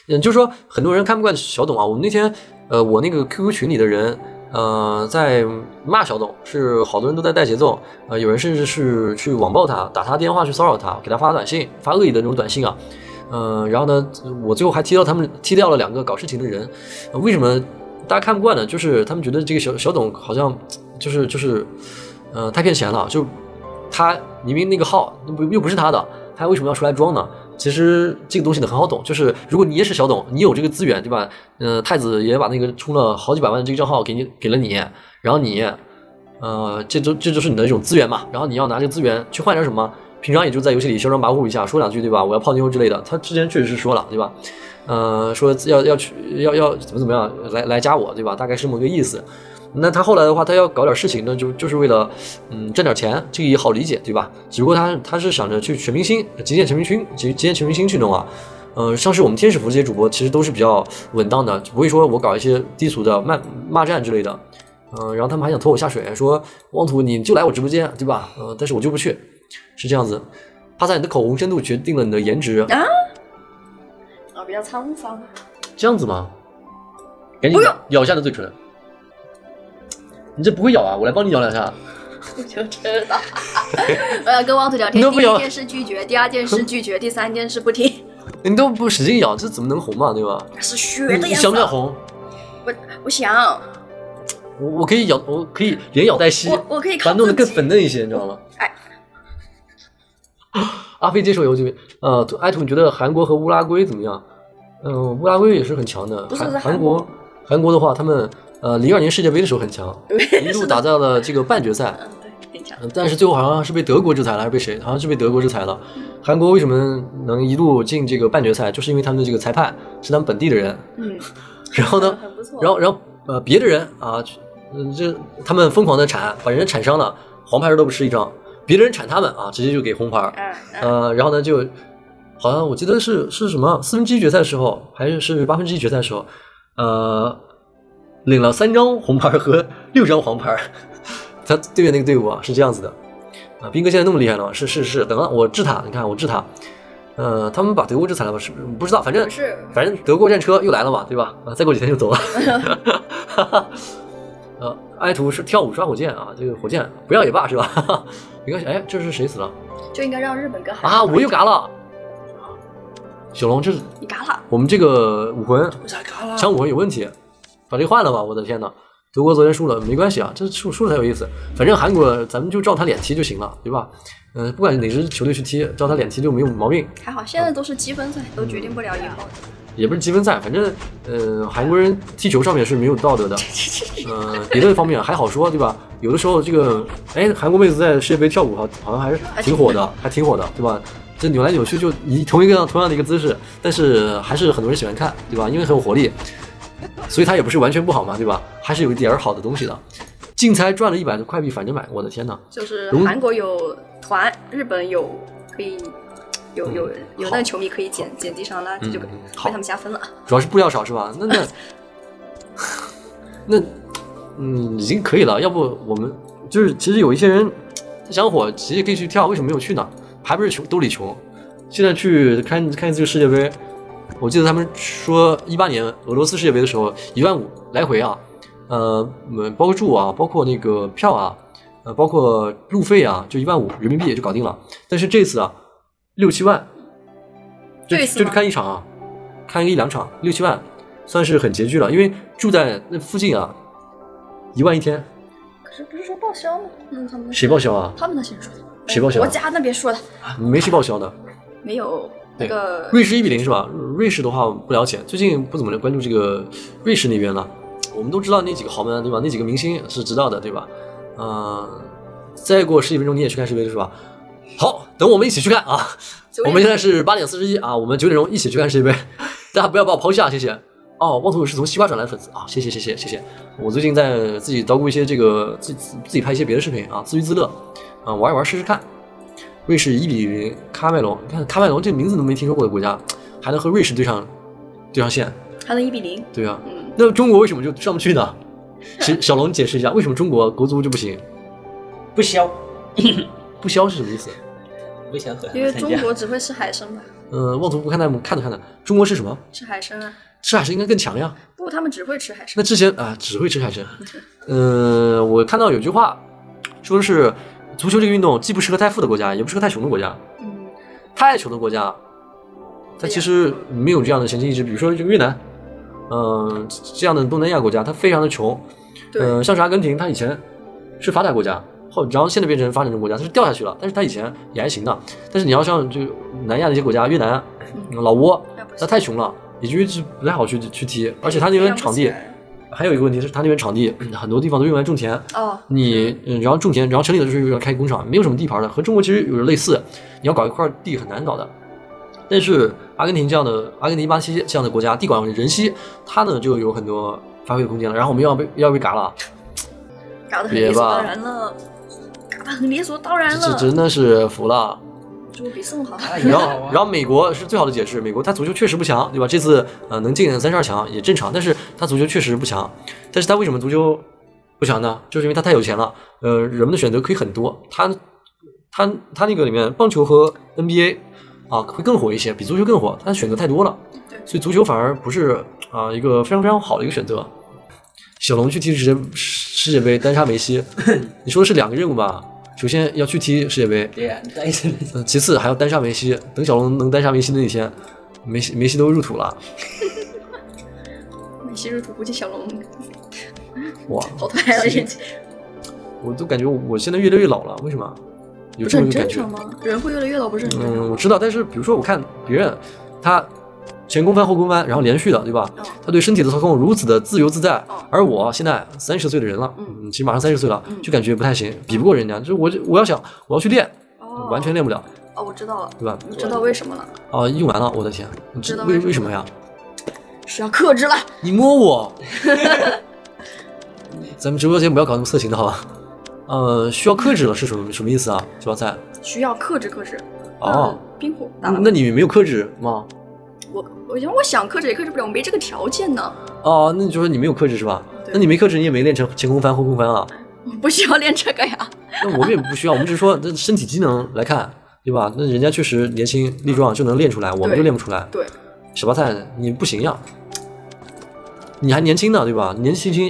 嗯，就是说，很多人看不惯小董啊。我们那天，呃，我那个 QQ 群里的人，呃，在骂小董，是好多人都在带节奏，呃，有人甚至是去网暴他，打他电话去骚扰他，给他发短信，发恶意的那种短信啊，呃，然后呢，我最后还踢掉他们，踢掉了两个搞事情的人，为什么大家看不惯呢？就是他们觉得这个小小董好像就是就是，呃，太骗钱了，就他明明那个号又不又不是他的，他为什么要出来装呢？其实这个东西呢很好懂，就是如果你也是小董，你有这个资源，对吧？呃，太子也把那个充了好几百万的这个账号给你给了你，然后你，呃，这就这就是你的一种资源嘛。然后你要拿这个资源去换点什么，平常也就在游戏里嚣张跋扈一下，说两句，对吧？我要泡妞之类的。他之前确实是说了，对吧？呃，说要要去要要怎么怎么样来来加我，对吧？大概是这么个意思。那他后来的话，他要搞点事情呢，就就是为了嗯挣点钱，这个也好理解，对吧？只不过他他是想着去全明星、极限全明星、极极限全明星去弄啊。呃，像是我们天使服这些主播，其实都是比较稳当的，不会说我搞一些低俗的骂骂战之类的。嗯、然后他们还想拖我下水，说妄图你就来我直播间，对吧？呃，但是我就不去，是这样子。帕萨，你的口红深度决定了你的颜值，啊，啊，比较沧桑。这样子吗？赶紧咬一下你的嘴唇。你这不会咬啊？我来帮你咬两下。我就知道，我要跟汪图聊天。第一件事拒绝，第二件事拒绝，第三件事不听。你都不使劲咬，这怎么能红嘛？对吧？是血你你的颜色。想不想红？我我想，我我可以咬，我可以连咬带吸，我我可以把它弄得更。粉嫩一些，你知道吗？哎，阿飞接手游这边，呃，艾图，你觉得韩国和乌拉圭怎么样？嗯、乌拉圭也是很强的。韩韩国，韩国的话，他们呃零二年世界杯的时候很强，一路打到了这个半决赛。但是最后好像是被德国制裁了，还是被谁？好像是被德国制裁了。韩国为什么能一路进这个半决赛？就是因为他们的这个裁判是他们本地的人。嗯，然后呢。然后然后呃别的人啊，嗯这他们疯狂的铲，把人铲伤了，黄牌都不吃一张。别的人铲他们啊，直接就给红牌。嗯嗯，呃，然后呢就好像我记得是是什么四分之一决赛的时候，还是是八分之一决赛的时候，呃，领了三张红牌和六张黄牌。他对面那个队伍啊是这样子的，啊，斌哥现在那么厉害了，是是是，等到我治他，你看我治他，呃，他们把德国制裁了吧？是不是不知道，反正是反正德国战车又来了嘛，对吧？啊，再过几天就走了。呃，艾图是跳舞刷火箭啊，这个火箭不要也罢是吧？没关系，哎，这是谁死了？就应该让日本跟韩啊，我又嘎了。小龙，这是你嘎了，我们这个武魂为啥卡了？抢武魂有问题，把这个换了吧！我的天呐，德国昨天输了，没关系啊，这输输了才有意思。反正韩国咱们就照他脸踢就行了，对吧？嗯、不管哪支球队去踢，照他脸踢就没有毛病。还好现在都是积分赛，都决定不了以后。也不是积分赛，反正呃，韩国人踢球上面是没有道德的。呃，别的方面还好说，对吧？有的时候这个，哎，韩国妹子在世界杯跳舞好，好像还是挺火的，还挺火的，对吧？这扭来扭去就一同一个同样的一个姿势，但是还是很多人喜欢看，对吧？因为很有活力，所以它也不是完全不好嘛，对吧？还是有一点儿好的东西的。竞猜赚了一百多块币反正买，我的天呐！就是韩国有团，日本有可以有有有那个球迷可以捡捡地上垃圾，就给嗯好为他们加分了。主要是布料少是吧？那那 那嗯，已经可以了。要不我们就是其实有一些人想火，其实可以去跳，为什么没有去呢？还不是穷兜里穷。现在去看看这个世界杯，我记得他们说一八年俄罗斯世界杯的时候，一万五来回啊，呃，嗯包括住啊，包括那个票啊，呃，包括路费啊，就一万五人民币也就搞定了。但是这次啊，六七万，就就去这次吗看一场啊，看一两场，六七万，算是很拮据了。因为住在那附近啊，一万一天，可是不是说报销吗？嗯，他们谁报销啊？他们那先说的，谁报销国家那边说的，没谁报销的。没有那个瑞士一比零是吧？瑞士的话不了解，最近不怎么关注这个瑞士那边了。我们都知道那几个豪门对吧？那几个明星是知道的对吧？嗯、再过十几分钟你也去看世界杯是吧？好，等我们一起去看啊！我们现在是八点四十一啊，我们九点钟一起去看世界杯，大家不要把我抛下，谢谢。哦，汪图是从西瓜转来的粉丝啊，谢谢谢谢谢谢。我最近在自己捣鼓一些这个自己自己拍一些别的视频啊，自娱自乐啊，玩一玩试试看。瑞士一比零，喀麦隆，你看喀麦隆这名字都没听说过的国家，还能和瑞士对上对上线，还能一比零，对啊，嗯，那中国为什么就上不去呢？小小龙解释一下，为什么中国国足就不行？不消，不消是什么意思？不想和因为。中国只会吃海参吧？嗯、妄图不看弹幕，看着看着，中国是什么？吃海参啊，吃海参应该更强呀。不他们只会吃海参那。之前啊，只会吃海参。嗯、我看到有句话说的是，足球这个运动既不适合太富的国家，也不适合太穷的国家。嗯，太穷的国家，它其实没有这样的前进意志。比如说这个越南，嗯、这样的东南亚国家，它非常的穷。对嗯、像是阿根廷，它以前是发达国家，后然后现在变成发展中国家，它是掉下去了。但是它以前也还行的。但是你要像就南亚那些国家，越南、嗯老挝，它太穷了，以至于是不太好去去踢。而且它那边场地还有一个问题是，他那边场地嗯 很多地方都用来种田。哦，你嗯，然后种田，然后城里的就是要开工厂，没有什么地盘的，和中国其实有点类似。你要搞一块地很难搞的。但是阿根廷这样的阿根廷、巴西这样的国家，地广人稀，它呢就有很多发挥的空间了。然后我们又要被又要被嘎了，搞得很理所当然了，嘎得很理所当然这了。这真的是服了。这比宋好。然后 然后美国是最好的解释，美国它足球确实不强，对吧？这次呃能进三十二强也正常，但是它足球确实不强。但是它为什么足球不强呢？就是因为它太有钱了，呃，人们的选择可以很多。它它它那个里面棒球和 NBA 啊会更火一些，比足球更火，它选择太多了，所以足球反而不是啊一个非常非常好的一个选择。小龙去踢世界世界杯单杀梅西，你说的是两个任务吧？首先要去踢世界杯，对其次还要单杀梅西。等小龙能单杀梅西的那天，梅西梅西都入土了，梅西入土，估计小龙哇！淘汰了，已经。我都感觉我我现在越来越老了，为什么？有这么一个感觉正常。吗？人会越来越老，不是很正常嗯，我知道，但是比如说我看别人，他前空翻后空翻，然后连续的，对吧哦？他对身体的操控如此的自由自在哦，而我现在三十岁的人了，嗯嗯，其实马上三十岁了嗯，就感觉不太行，比不过人家。就是我我要想我要去练，哦，完全练不了，哦，我知道了，对吧？你知道为什么了？啊，用完了，我的天，你知道为为什么呀？是要克制了。你摸我，咱们直播间不要搞那么色情的好吧？呃，需要克制了是什么什么意思啊？小菜需要克制克制。哦嗯，冰火。那你没有克制吗？我我想我想克制也克制不了，我没这个条件呢。哦，那你就说你没有克制是吧？那你没克制，你也没练成前空翻后空翻啊？我不需要练这个呀。那我们也不需要，我们只是说这身体机能来看，对吧？那人家确实年轻力壮就能练出来，我们就练不出来。对，小白菜你不行呀，你还年轻呢，对吧？年纪轻轻，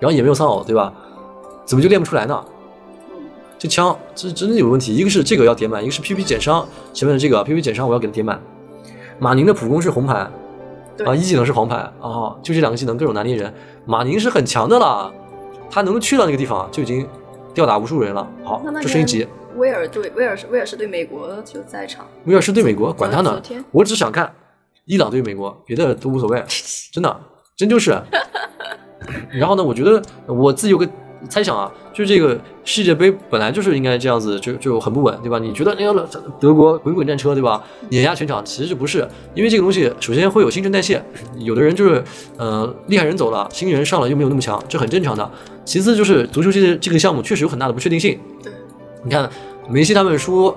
然后也没有丧偶，对吧？怎么就练不出来呢？嗯，这枪这真的有问题，一个是这个要叠满，一个是 PVP 减伤。前面的这个 PVP 减伤我要给它叠满。马宁的普攻是红牌，啊，一技能是黄牌啊，就这两个技能各种拿捏人。马宁是很强的了，他能去到那个地方就已经吊打无数人了。好升一级。威尔对威尔士威尔士对美国就在场。威尔士对美国，管他呢，我只想看伊朗对美国，别的都无所谓，真的，真就是。然后呢，我觉得我自己有个猜想啊，就是这个世界杯本来就是应该这样子，就就很不稳，对吧？你觉得那个德国滚滚战车，对吧？碾压全场，其实就不是，因为这个东西首先会有新陈代谢，有的人就是呃厉害人走了，新人上了又没有那么强，这很正常的。其次就是足球这个这个项目确实有很大的不确定性，对，你看梅西他们输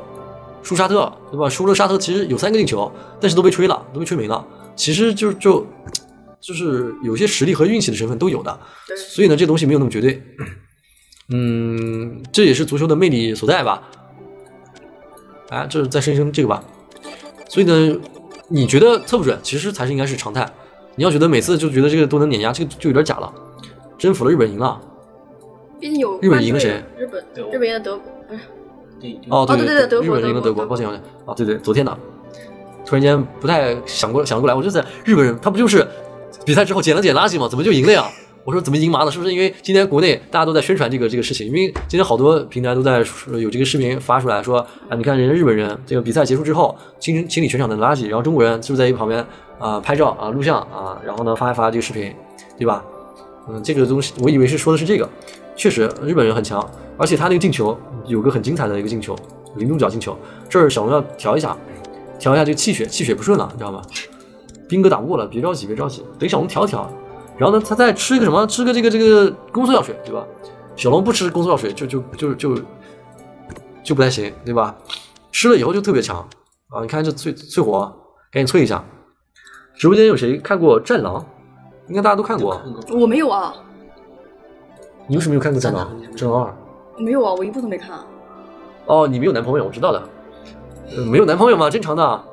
输沙特，对吧？输了沙特其实有三个进球，但是都被吹了，都被吹没了。其实就就就是有些实力和运气的成分都有的，所以呢，这东西没有那么绝对。嗯，这也是足球的魅力所在吧？啊，这是再升一升这个吧。所以呢，你觉得测不准，其实才是应该是常态。你要觉得每次就觉得这个都能碾压，这个就有点假了。征服了日本赢了，毕竟有日本赢了谁？日本德国日本赢了德国，不是对，哦，对哦对对对德国日本赢了德国，德国抱歉抱歉啊，对对，昨天的，突然间不太想过想得过来，我就在日本人，他不就是比赛之后捡了捡垃圾嘛？怎么就赢了呀？我说怎么赢麻了？是不是因为今天国内大家都在宣传这个这个事情？因为今天好多平台都在说有这个视频发出来说啊，你看人家日本人这个比赛结束之后清清理全场的垃圾，然后中国人是不是在一旁边啊、拍照啊录像啊，然后呢发一发这个视频，对吧？嗯，这个东西我以为是说的是这个，确实日本人很强，而且他那个进球有个很精彩的一个进球，零度角进球，这儿小龙要调一下，调一下这个气血，气血不顺了，你知道吗？兵哥打不过了，别着急，别着急，等小龙调一调，然后呢，他再吃一个什么，吃个这个这个宫缩药水，对吧？小龙不吃宫缩药水就就就就就不太行，对吧？吃了以后就特别强啊！你看这淬淬火，赶紧淬一下。直播间有谁看过《战狼》？应该大家都看过。我没有啊，你为什么没有看过《战狼战狼》？《二》？没有啊，我一部都没看啊。哦，你没有男朋友，我知道的。呃没有男朋友吗？正常的。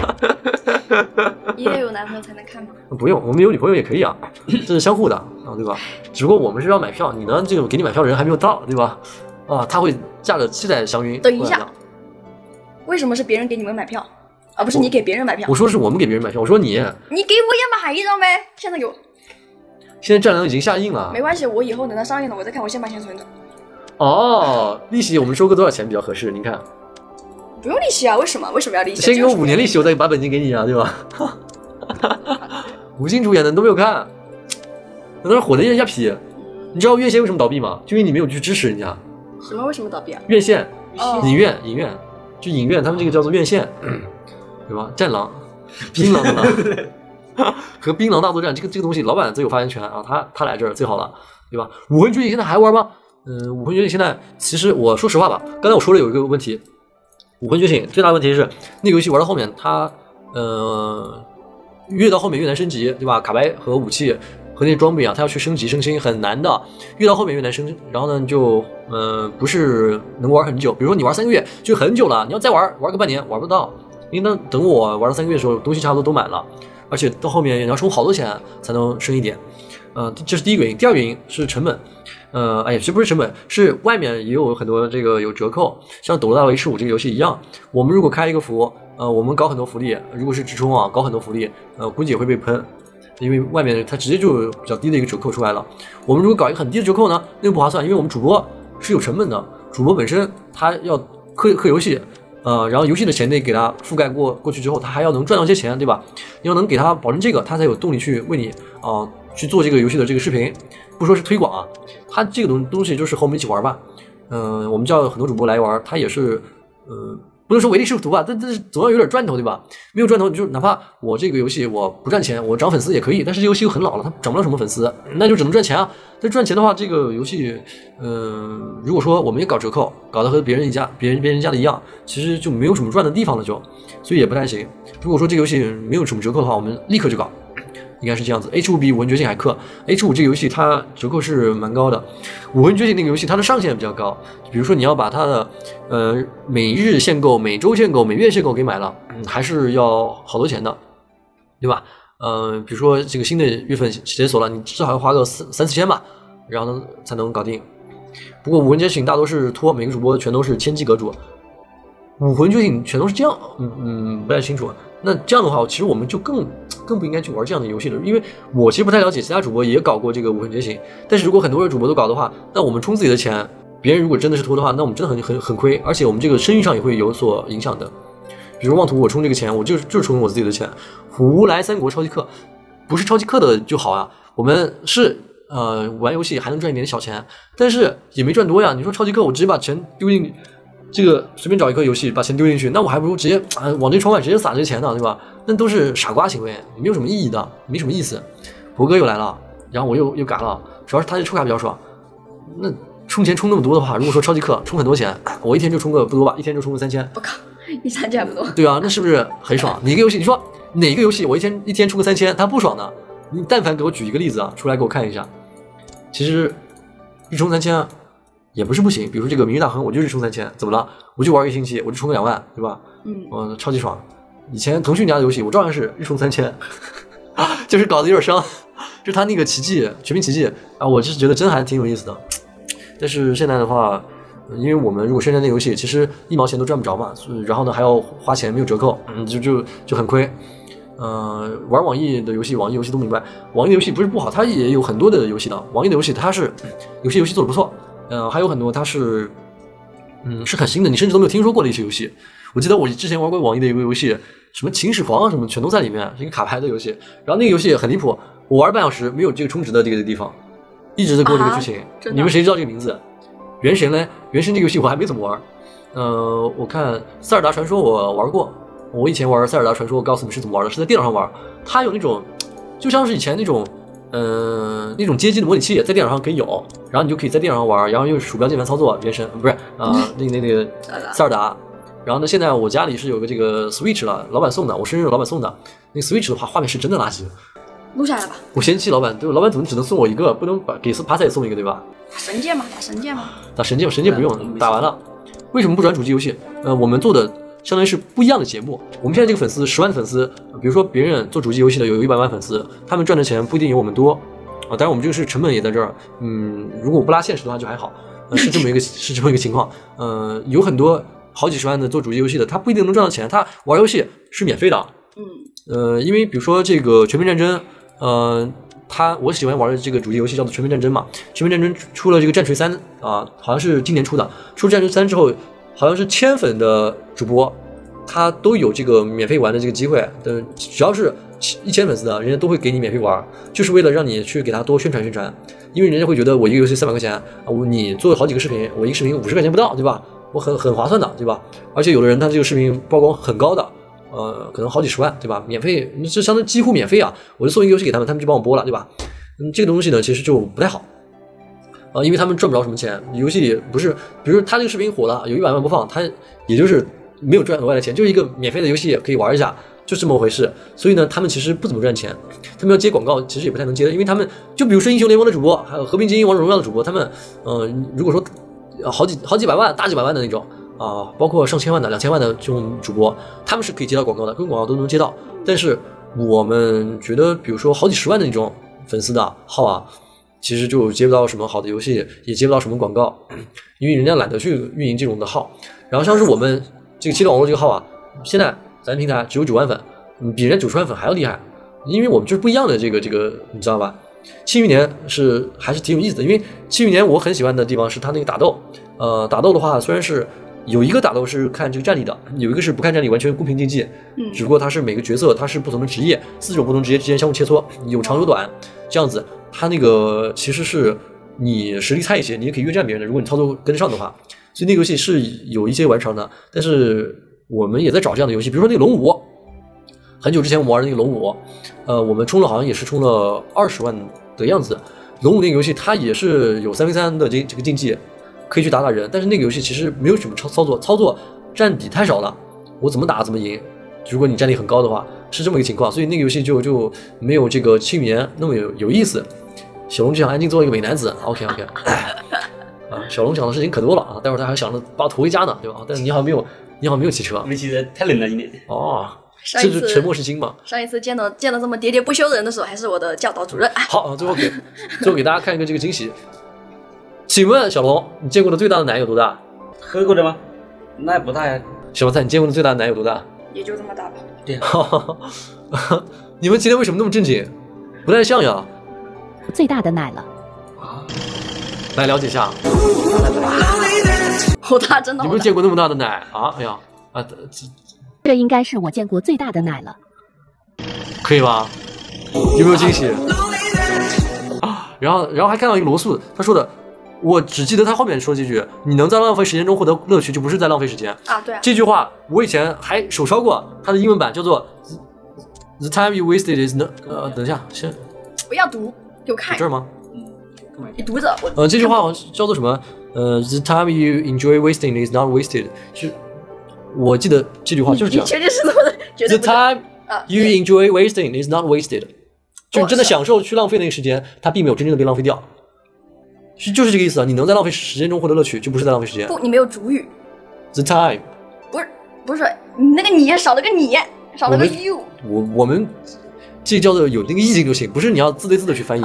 一定要有男朋友才能看吗？不用，我们有女朋友也可以啊，这是相互的啊，对吧？只不过我们是要买票，你呢，这个给你买票的人还没有到，对吧？啊，他会驾着七彩祥云。等一下，为什么是别人给你们买票，而不是你给别人买票？我说是我们给别人买票，我说你，你给我也买一张呗，现在有。现在战狼已经下映了，没关系，我以后等它上映了我再看，我先把钱存着。哦，利息我们收个多少钱比较合适？您看。不用利息啊？为什么？为什么要利息？先给我五年利息，我再把本金给你啊，对吧？吴京主演的你都没有看，那都是火的人家皮。你知道院线为什么倒闭吗？就因为你没有去支持人家。什么？为什么倒闭啊？院线、影院、影院，就影院，他们这个叫做院线，对吧？战狼、槟榔的狼 和槟榔大作战，这个这个东西，老板最有发言权啊，他他来这儿最好了，对吧？武魂觉醒现在还玩吗？嗯，武魂觉醒现在其实我说实话吧，刚才我说了有一个问题。武魂觉醒最大的问题是，那个游戏玩到后面，它呃越到后面越难升级，对吧？卡牌和武器和那些装备啊，它要去升级升星很难的，越到后面越难升。然后呢，就呃不是能玩很久，比如说你玩三个月就很久了，你要再玩玩个半年玩不到。因为等等我玩了三个月的时候，东西差不多都满了，而且到后面你要充好多钱才能升一点。呃，这是第一个原因，第二个原因是成本。呃，哎呀，这不是成本，是外面也有很多这个有折扣，像《斗罗大陆 H 五》这个游戏一样，我们如果开一个服，呃，我们搞很多福利，如果是直充啊，搞很多福利，呃，估计也会被喷，因为外面它直接就比较低的一个折扣出来了。我们如果搞一个很低的折扣呢，那个不划算，因为我们主播是有成本的，主播本身他要氪氪游戏，呃，然后游戏的钱得给他覆盖过过去之后，他还要能赚到些钱，对吧？你要能给他保证这个，他才有动力去为你啊去做这个游戏的这个视频。不说是推广啊，他这个东东西就是和我们一起玩吧，嗯，我们叫很多主播来玩，他也是，嗯，不能说唯利是图吧，但但是总要有点赚头对吧？没有赚头，你就哪怕我这个游戏我不赚钱，我涨粉丝也可以，但是这游戏又很老了，它涨不了什么粉丝，那就只能赚钱啊。但赚钱的话，这个游戏，嗯，如果说我们也搞折扣，搞得和别人一家、别人别人家的一样，其实就没有什么赚的地方了，就，所以也不太行。如果说这个游戏没有什么折扣的话，我们立刻就搞。应该是这样子，H 五比武魂觉醒还氪。H 五这个游戏它折扣是蛮高的，武魂觉醒那个游戏它的上限比较高。比如说你要把它的呃每日限购、每周限购、每月限购给买了，还是要好多钱的，对吧？嗯，比如说这个新的月份解锁了，你至少要花个三三四千吧，然后呢才能搞定。不过武魂觉醒大多是托每个主播全都是千机阁主，武魂觉醒全都是这样，嗯嗯不太清楚。那这样的话，其实我们就更。更不应该去玩这样的游戏了，因为我其实不太了解其他主播也搞过这个武魂觉醒，但是如果很多人主播都搞的话，那我们充自己的钱，别人如果真的是拖的话，那我们真的很很很亏，而且我们这个声誉上也会有所影响的。比如妄图我充这个钱，我就就是充我自己的钱。胡来三国超级氪，不是超级氪的就好啊，我们是呃玩游戏还能赚一点小钱，但是也没赚多呀。你说超级氪，我直接把钱丢进。这个随便找一个游戏把钱丢进去，那我还不如直接啊往这窗外直接撒这些钱呢，对吧？那都是傻瓜行为，没有什么意义的，没什么意思。博哥又来了，然后我又又改了，主要是他这抽卡比较爽。那充钱充那么多的话，如果说超级氪充很多钱，我一天就充个不多吧，一天就充个三千。我靠，一三千不多。对啊，那是不是很爽？哪个游戏？你说哪个游戏我一天一天充个三千，他不爽的？你但凡给我举一个例子啊，出来给我看一下。其实一充三千。也不是不行，比如说这个《明日大亨》，我就是充三千，怎么了？我就玩一个星期，我就充个两万，对吧？嗯，嗯，超级爽。以前腾讯家的游戏，我照样是日充三千，就是搞得有点伤。就他那个奇迹，全民奇迹啊，我就是觉得真还挺有意思的。但是现在的话，因为我们如果宣传那游戏，其实一毛钱都赚不着嘛，然后呢还要花钱，没有折扣，嗯，就就就很亏。嗯，玩网易的游戏，网易游戏都明白，网易游戏不是不好，它也有很多的游戏的。网易的游戏它是有些游戏做的不错。嗯，还有很多它是，嗯，是很新的，你甚至都没有听说过的一些游戏。我记得我之前玩过网易的一个游戏，什么秦始皇啊，什么全都在里面，是一个卡牌的游戏。然后那个游戏很离谱，我玩半小时没有这个充值的这个地方，一直在过这个剧情。你们谁知道这个名字？原神呢？原神这个游戏我还没怎么玩。嗯，我看塞尔达传说我玩过，我以前玩塞尔达传说，我告诉你是怎么玩的，是在电脑上玩。它有那种，就像是以前那种。嗯，那种街机的模拟器在电脑上可以有，然后你就可以在电脑上玩，然后用鼠标键盘操作。原神不是啊，那那那个塞尔达。然后呢，现在我家里是有个这个 Switch 了，老板送的，我生日老板送的。那 Switch 的话，画面是真的垃圾。录下来吧。我嫌弃老板，对，老板怎么只能送我一个，不能把给斯帕萨也送一个，对吧？打神剑嘛，打神剑嘛。打神剑，神剑不用，打完了。为什么不转主机游戏？呃，我们做的相当于是不一样的节目。我们现在这个粉丝十万的粉丝，比如说别人做主机游戏的有一百万粉丝，他们赚的钱不一定有我们多啊。当然我们这个是成本也在这儿，嗯，如果不拉现实的话就还好，呃、是这么一个 是这么一个情况。呃，有很多好几十万的做主机游戏的，他不一定能赚到钱，他玩游戏是免费的。嗯呃，因为比如说这个《全面战争》，呃，他我喜欢玩的这个主机游戏叫做《全面战争》嘛，《全面战争》出了这个《战锤三》啊，好像是今年出的。出了《战锤三》之后，好像是千粉的主播，他都有这个免费玩的这个机会。呃，只要是一千粉丝的，人家都会给你免费玩，就是为了让你去给他多宣传宣传。因为人家会觉得我一个游戏三百块钱，啊，我你做好几个视频，我一个视频五十块钱不到，对吧？我很很划算的，对吧？而且有的人他这个视频曝光很高的。呃，可能好几十万，对吧？免费，这相当于几乎免费啊！我就送一个游戏给他们，他们就帮我播了，对吧？嗯，这个东西呢，其实就不太好啊，因为他们赚不着什么钱。游戏里不是，比如他这个视频火了，有一百万播放，他也就是没有赚额外的钱，就是一个免费的游戏可以玩一下，就这么回事。所以呢，他们其实不怎么赚钱，他们要接广告，其实也不太能接的，因为他们就比如说英雄联盟的主播，还有和平精英、王者荣耀的主播，他们，嗯，如果说好几好几百万、大几百万的那种。啊，包括上千万的、两千万的这种主播，他们是可以接到广告的，各种广告都能接到。但是我们觉得，比如说好几十万的那种粉丝的号啊，其实就接不到什么好的游戏，也接不到什么广告，因为人家懒得去运营这种的号。然后像是我们这个七点网络这个号啊，现在咱平台只有九万粉，比人家九十万粉还要厉害，因为我们就是不一样的这个这个，你知道吧？庆余年是还是挺有意思的，因为庆余年我很喜欢的地方是他那个打斗，呃，打斗的话虽然是。有一个打斗是看这个战力的，有一个是不看战力，完全公平竞技。嗯，只不过它是每个角色它是不同的职业，四种不同职业之间相互切磋，有长有短，这样子。它那个其实是你实力差一些，你也可以越战别人的，如果你操作跟得上的话。所以那个游戏是有一些玩长的，但是我们也在找这样的游戏，比如说那个龙五，很久之前我们玩的那个龙五，呃，我们充了好像也是充了二十万的样子。龙五那个游戏它也是有三 v 三的这这个竞技。可以去打打人，但是那个游戏其实没有什么操操作，操作占比太少了，我怎么打怎么赢。如果你战力很高的话，是这么一个情况，所以那个游戏就就没有这个《庆余年》那么有有意思。小龙就想安静做一个美男子，OK OK。啊，小龙想的事情可多了啊，待会儿他还想着把我驮回家呢，对吧？但是你好像没有，你好像没有骑车，没骑车太冷了今天。哦，这是沉默是金嘛？上一次见到见到这么喋喋不休的人的时候，还是我的教导主任。好，最后给最后给大家看一个这个惊喜。请问小龙，你见过的最大的奶有多大？喝过的吗？那也不大呀。小龙菜，你见过的最大的奶有多大？也就这么大吧。对呀，你们今天为什么那么正经？不太像呀。最大的奶了。啊来了解一下，好大，真的。你们见过那么大的奶啊？哎呀，啊，这这应该是我见过最大的奶了。可以吗？有没有惊喜？啊，然后，然后还看到一个罗素，他说的，我只记得他后面说这句：“你能在浪费时间中获得乐趣，就不是在浪费时间。”啊，对啊。这句话我以前还手抄过，它的英文版叫做 “The time you wasted is no…… 呃，等一下，先不要读，给我看这儿吗？你读着我。呃，这句话好像叫做什么？呃，“The time you enjoy wasting is not wasted”，是，我记得这句话就是这样。你是的？绝对 The time 啊 you enjoy wasting is not wasted，就真的享受去浪费那个时间，它并没有真正的被浪费掉，是就是这个意思啊！你能在浪费时间中获得乐趣，就不是在浪费时间。不，你没有主语，The time，不是不是，你那个你少了个你，少了个 you。我我们这叫做有那个意境就行，不是你要字对字的去翻译。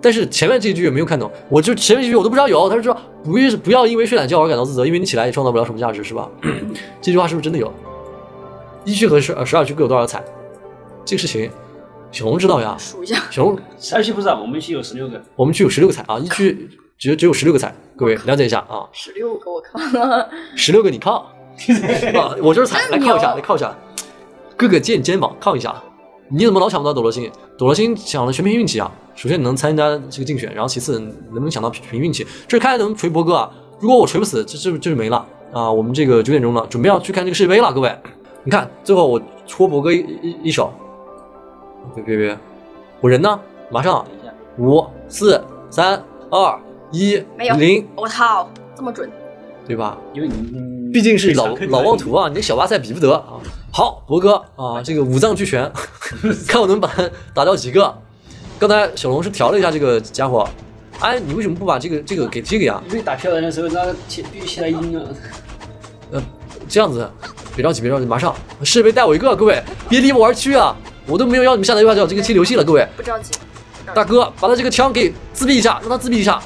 但是前面这句没有看懂，我就前面这句我都不知道有，他是说不是不要因为睡懒觉而感到自责，因为你起来也创造不了什么价值，是吧？这句话是不是真的有？一区和十十二区各有多少彩？这个事情小龙知道呀。数一下，小龙十二区不少，我们区有十六个。我们区有十六个彩啊，一区只有只有十六个彩，各位了解一下啊，十六个，我靠，十六个你靠，啊，我就是彩，来靠一下，来靠一下，哥哥借你肩膀靠一下，你怎么老抢不到斗罗星？斗罗星抢了全凭运气啊，首先你能参加这个竞选，然后其次能不能抢到凭运气，这是看能锤博哥啊，如果我锤不死，这这这就没了。啊，我们这个九点钟了，准备要去看这个世界杯了，各位，你看最后我戳博哥一一一手，别别别，我人呢？马上五四三二一没有零，我操，这么准，对吧？因为你你毕竟是老老妄图啊，你跟小巴塞比不得啊。好，博哥啊，这个五脏俱全，看我能把他打掉几个。刚才小龙是调了一下这个家伙，哎，你为什么不把这个这个给这个呀？因为打漂亮的时候，那必须起来阴啊。呃，这样子，别着急，别着急，马上世界杯带我一个，各位别离我而去啊！我都没有要你们下载右下角这个清理游戏了，各位。不着急，大哥，把他这个枪给自闭一下，让他自闭一下。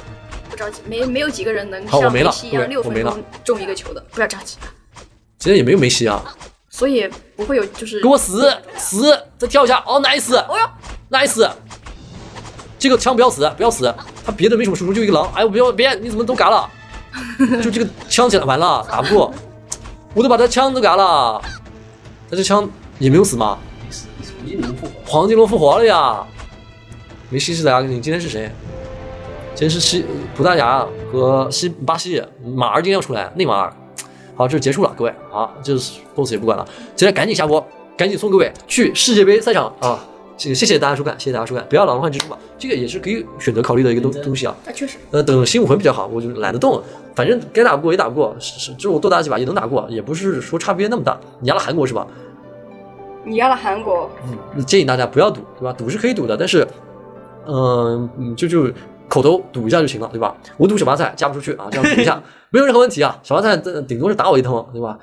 不着急，没没有几个人能好我没了像梅西一样我没了六分钟中一个球的，不要着急。今天也没有梅西啊，所以不会有就是给我死死，再跳一下，哦，nice 哦哟，nice，这个枪不要死，不要死，他别的没什么输出，就一个狼，哎，我不要别，你怎么都嘎了？就这个枪起来完了，打不过，我都把他枪都嘎了，他这枪也没有死吗？黄金龙复活了呀！没西是在阿根廷，今天是谁？今天是西葡萄牙和西巴西，马儿今天要出来，内马尔。好，这结束了，各位。啊，就是 BOSS 也不管了，现在赶紧下播，赶紧送各位去世界杯赛场啊！谢谢谢大家收看，谢谢大家收看，不要老人换蜘蛛吧，这个也是可以选择考虑的一个东东西啊。那确实呃，等新武魂比较好，我就懒得动，反正该打不过也打不过，是是，就是我多打几把也能打过，也不是说差别那么大。你压了韩国是吧？你要了韩国，嗯，建议大家不要赌，对吧？赌是可以赌的，但是，嗯、嗯，就就口头赌一下就行了，对吧？我赌小巴菜加不出去啊，这样赌一下，没有任何问题啊。小巴菜呃顶多是打我一通，对吧？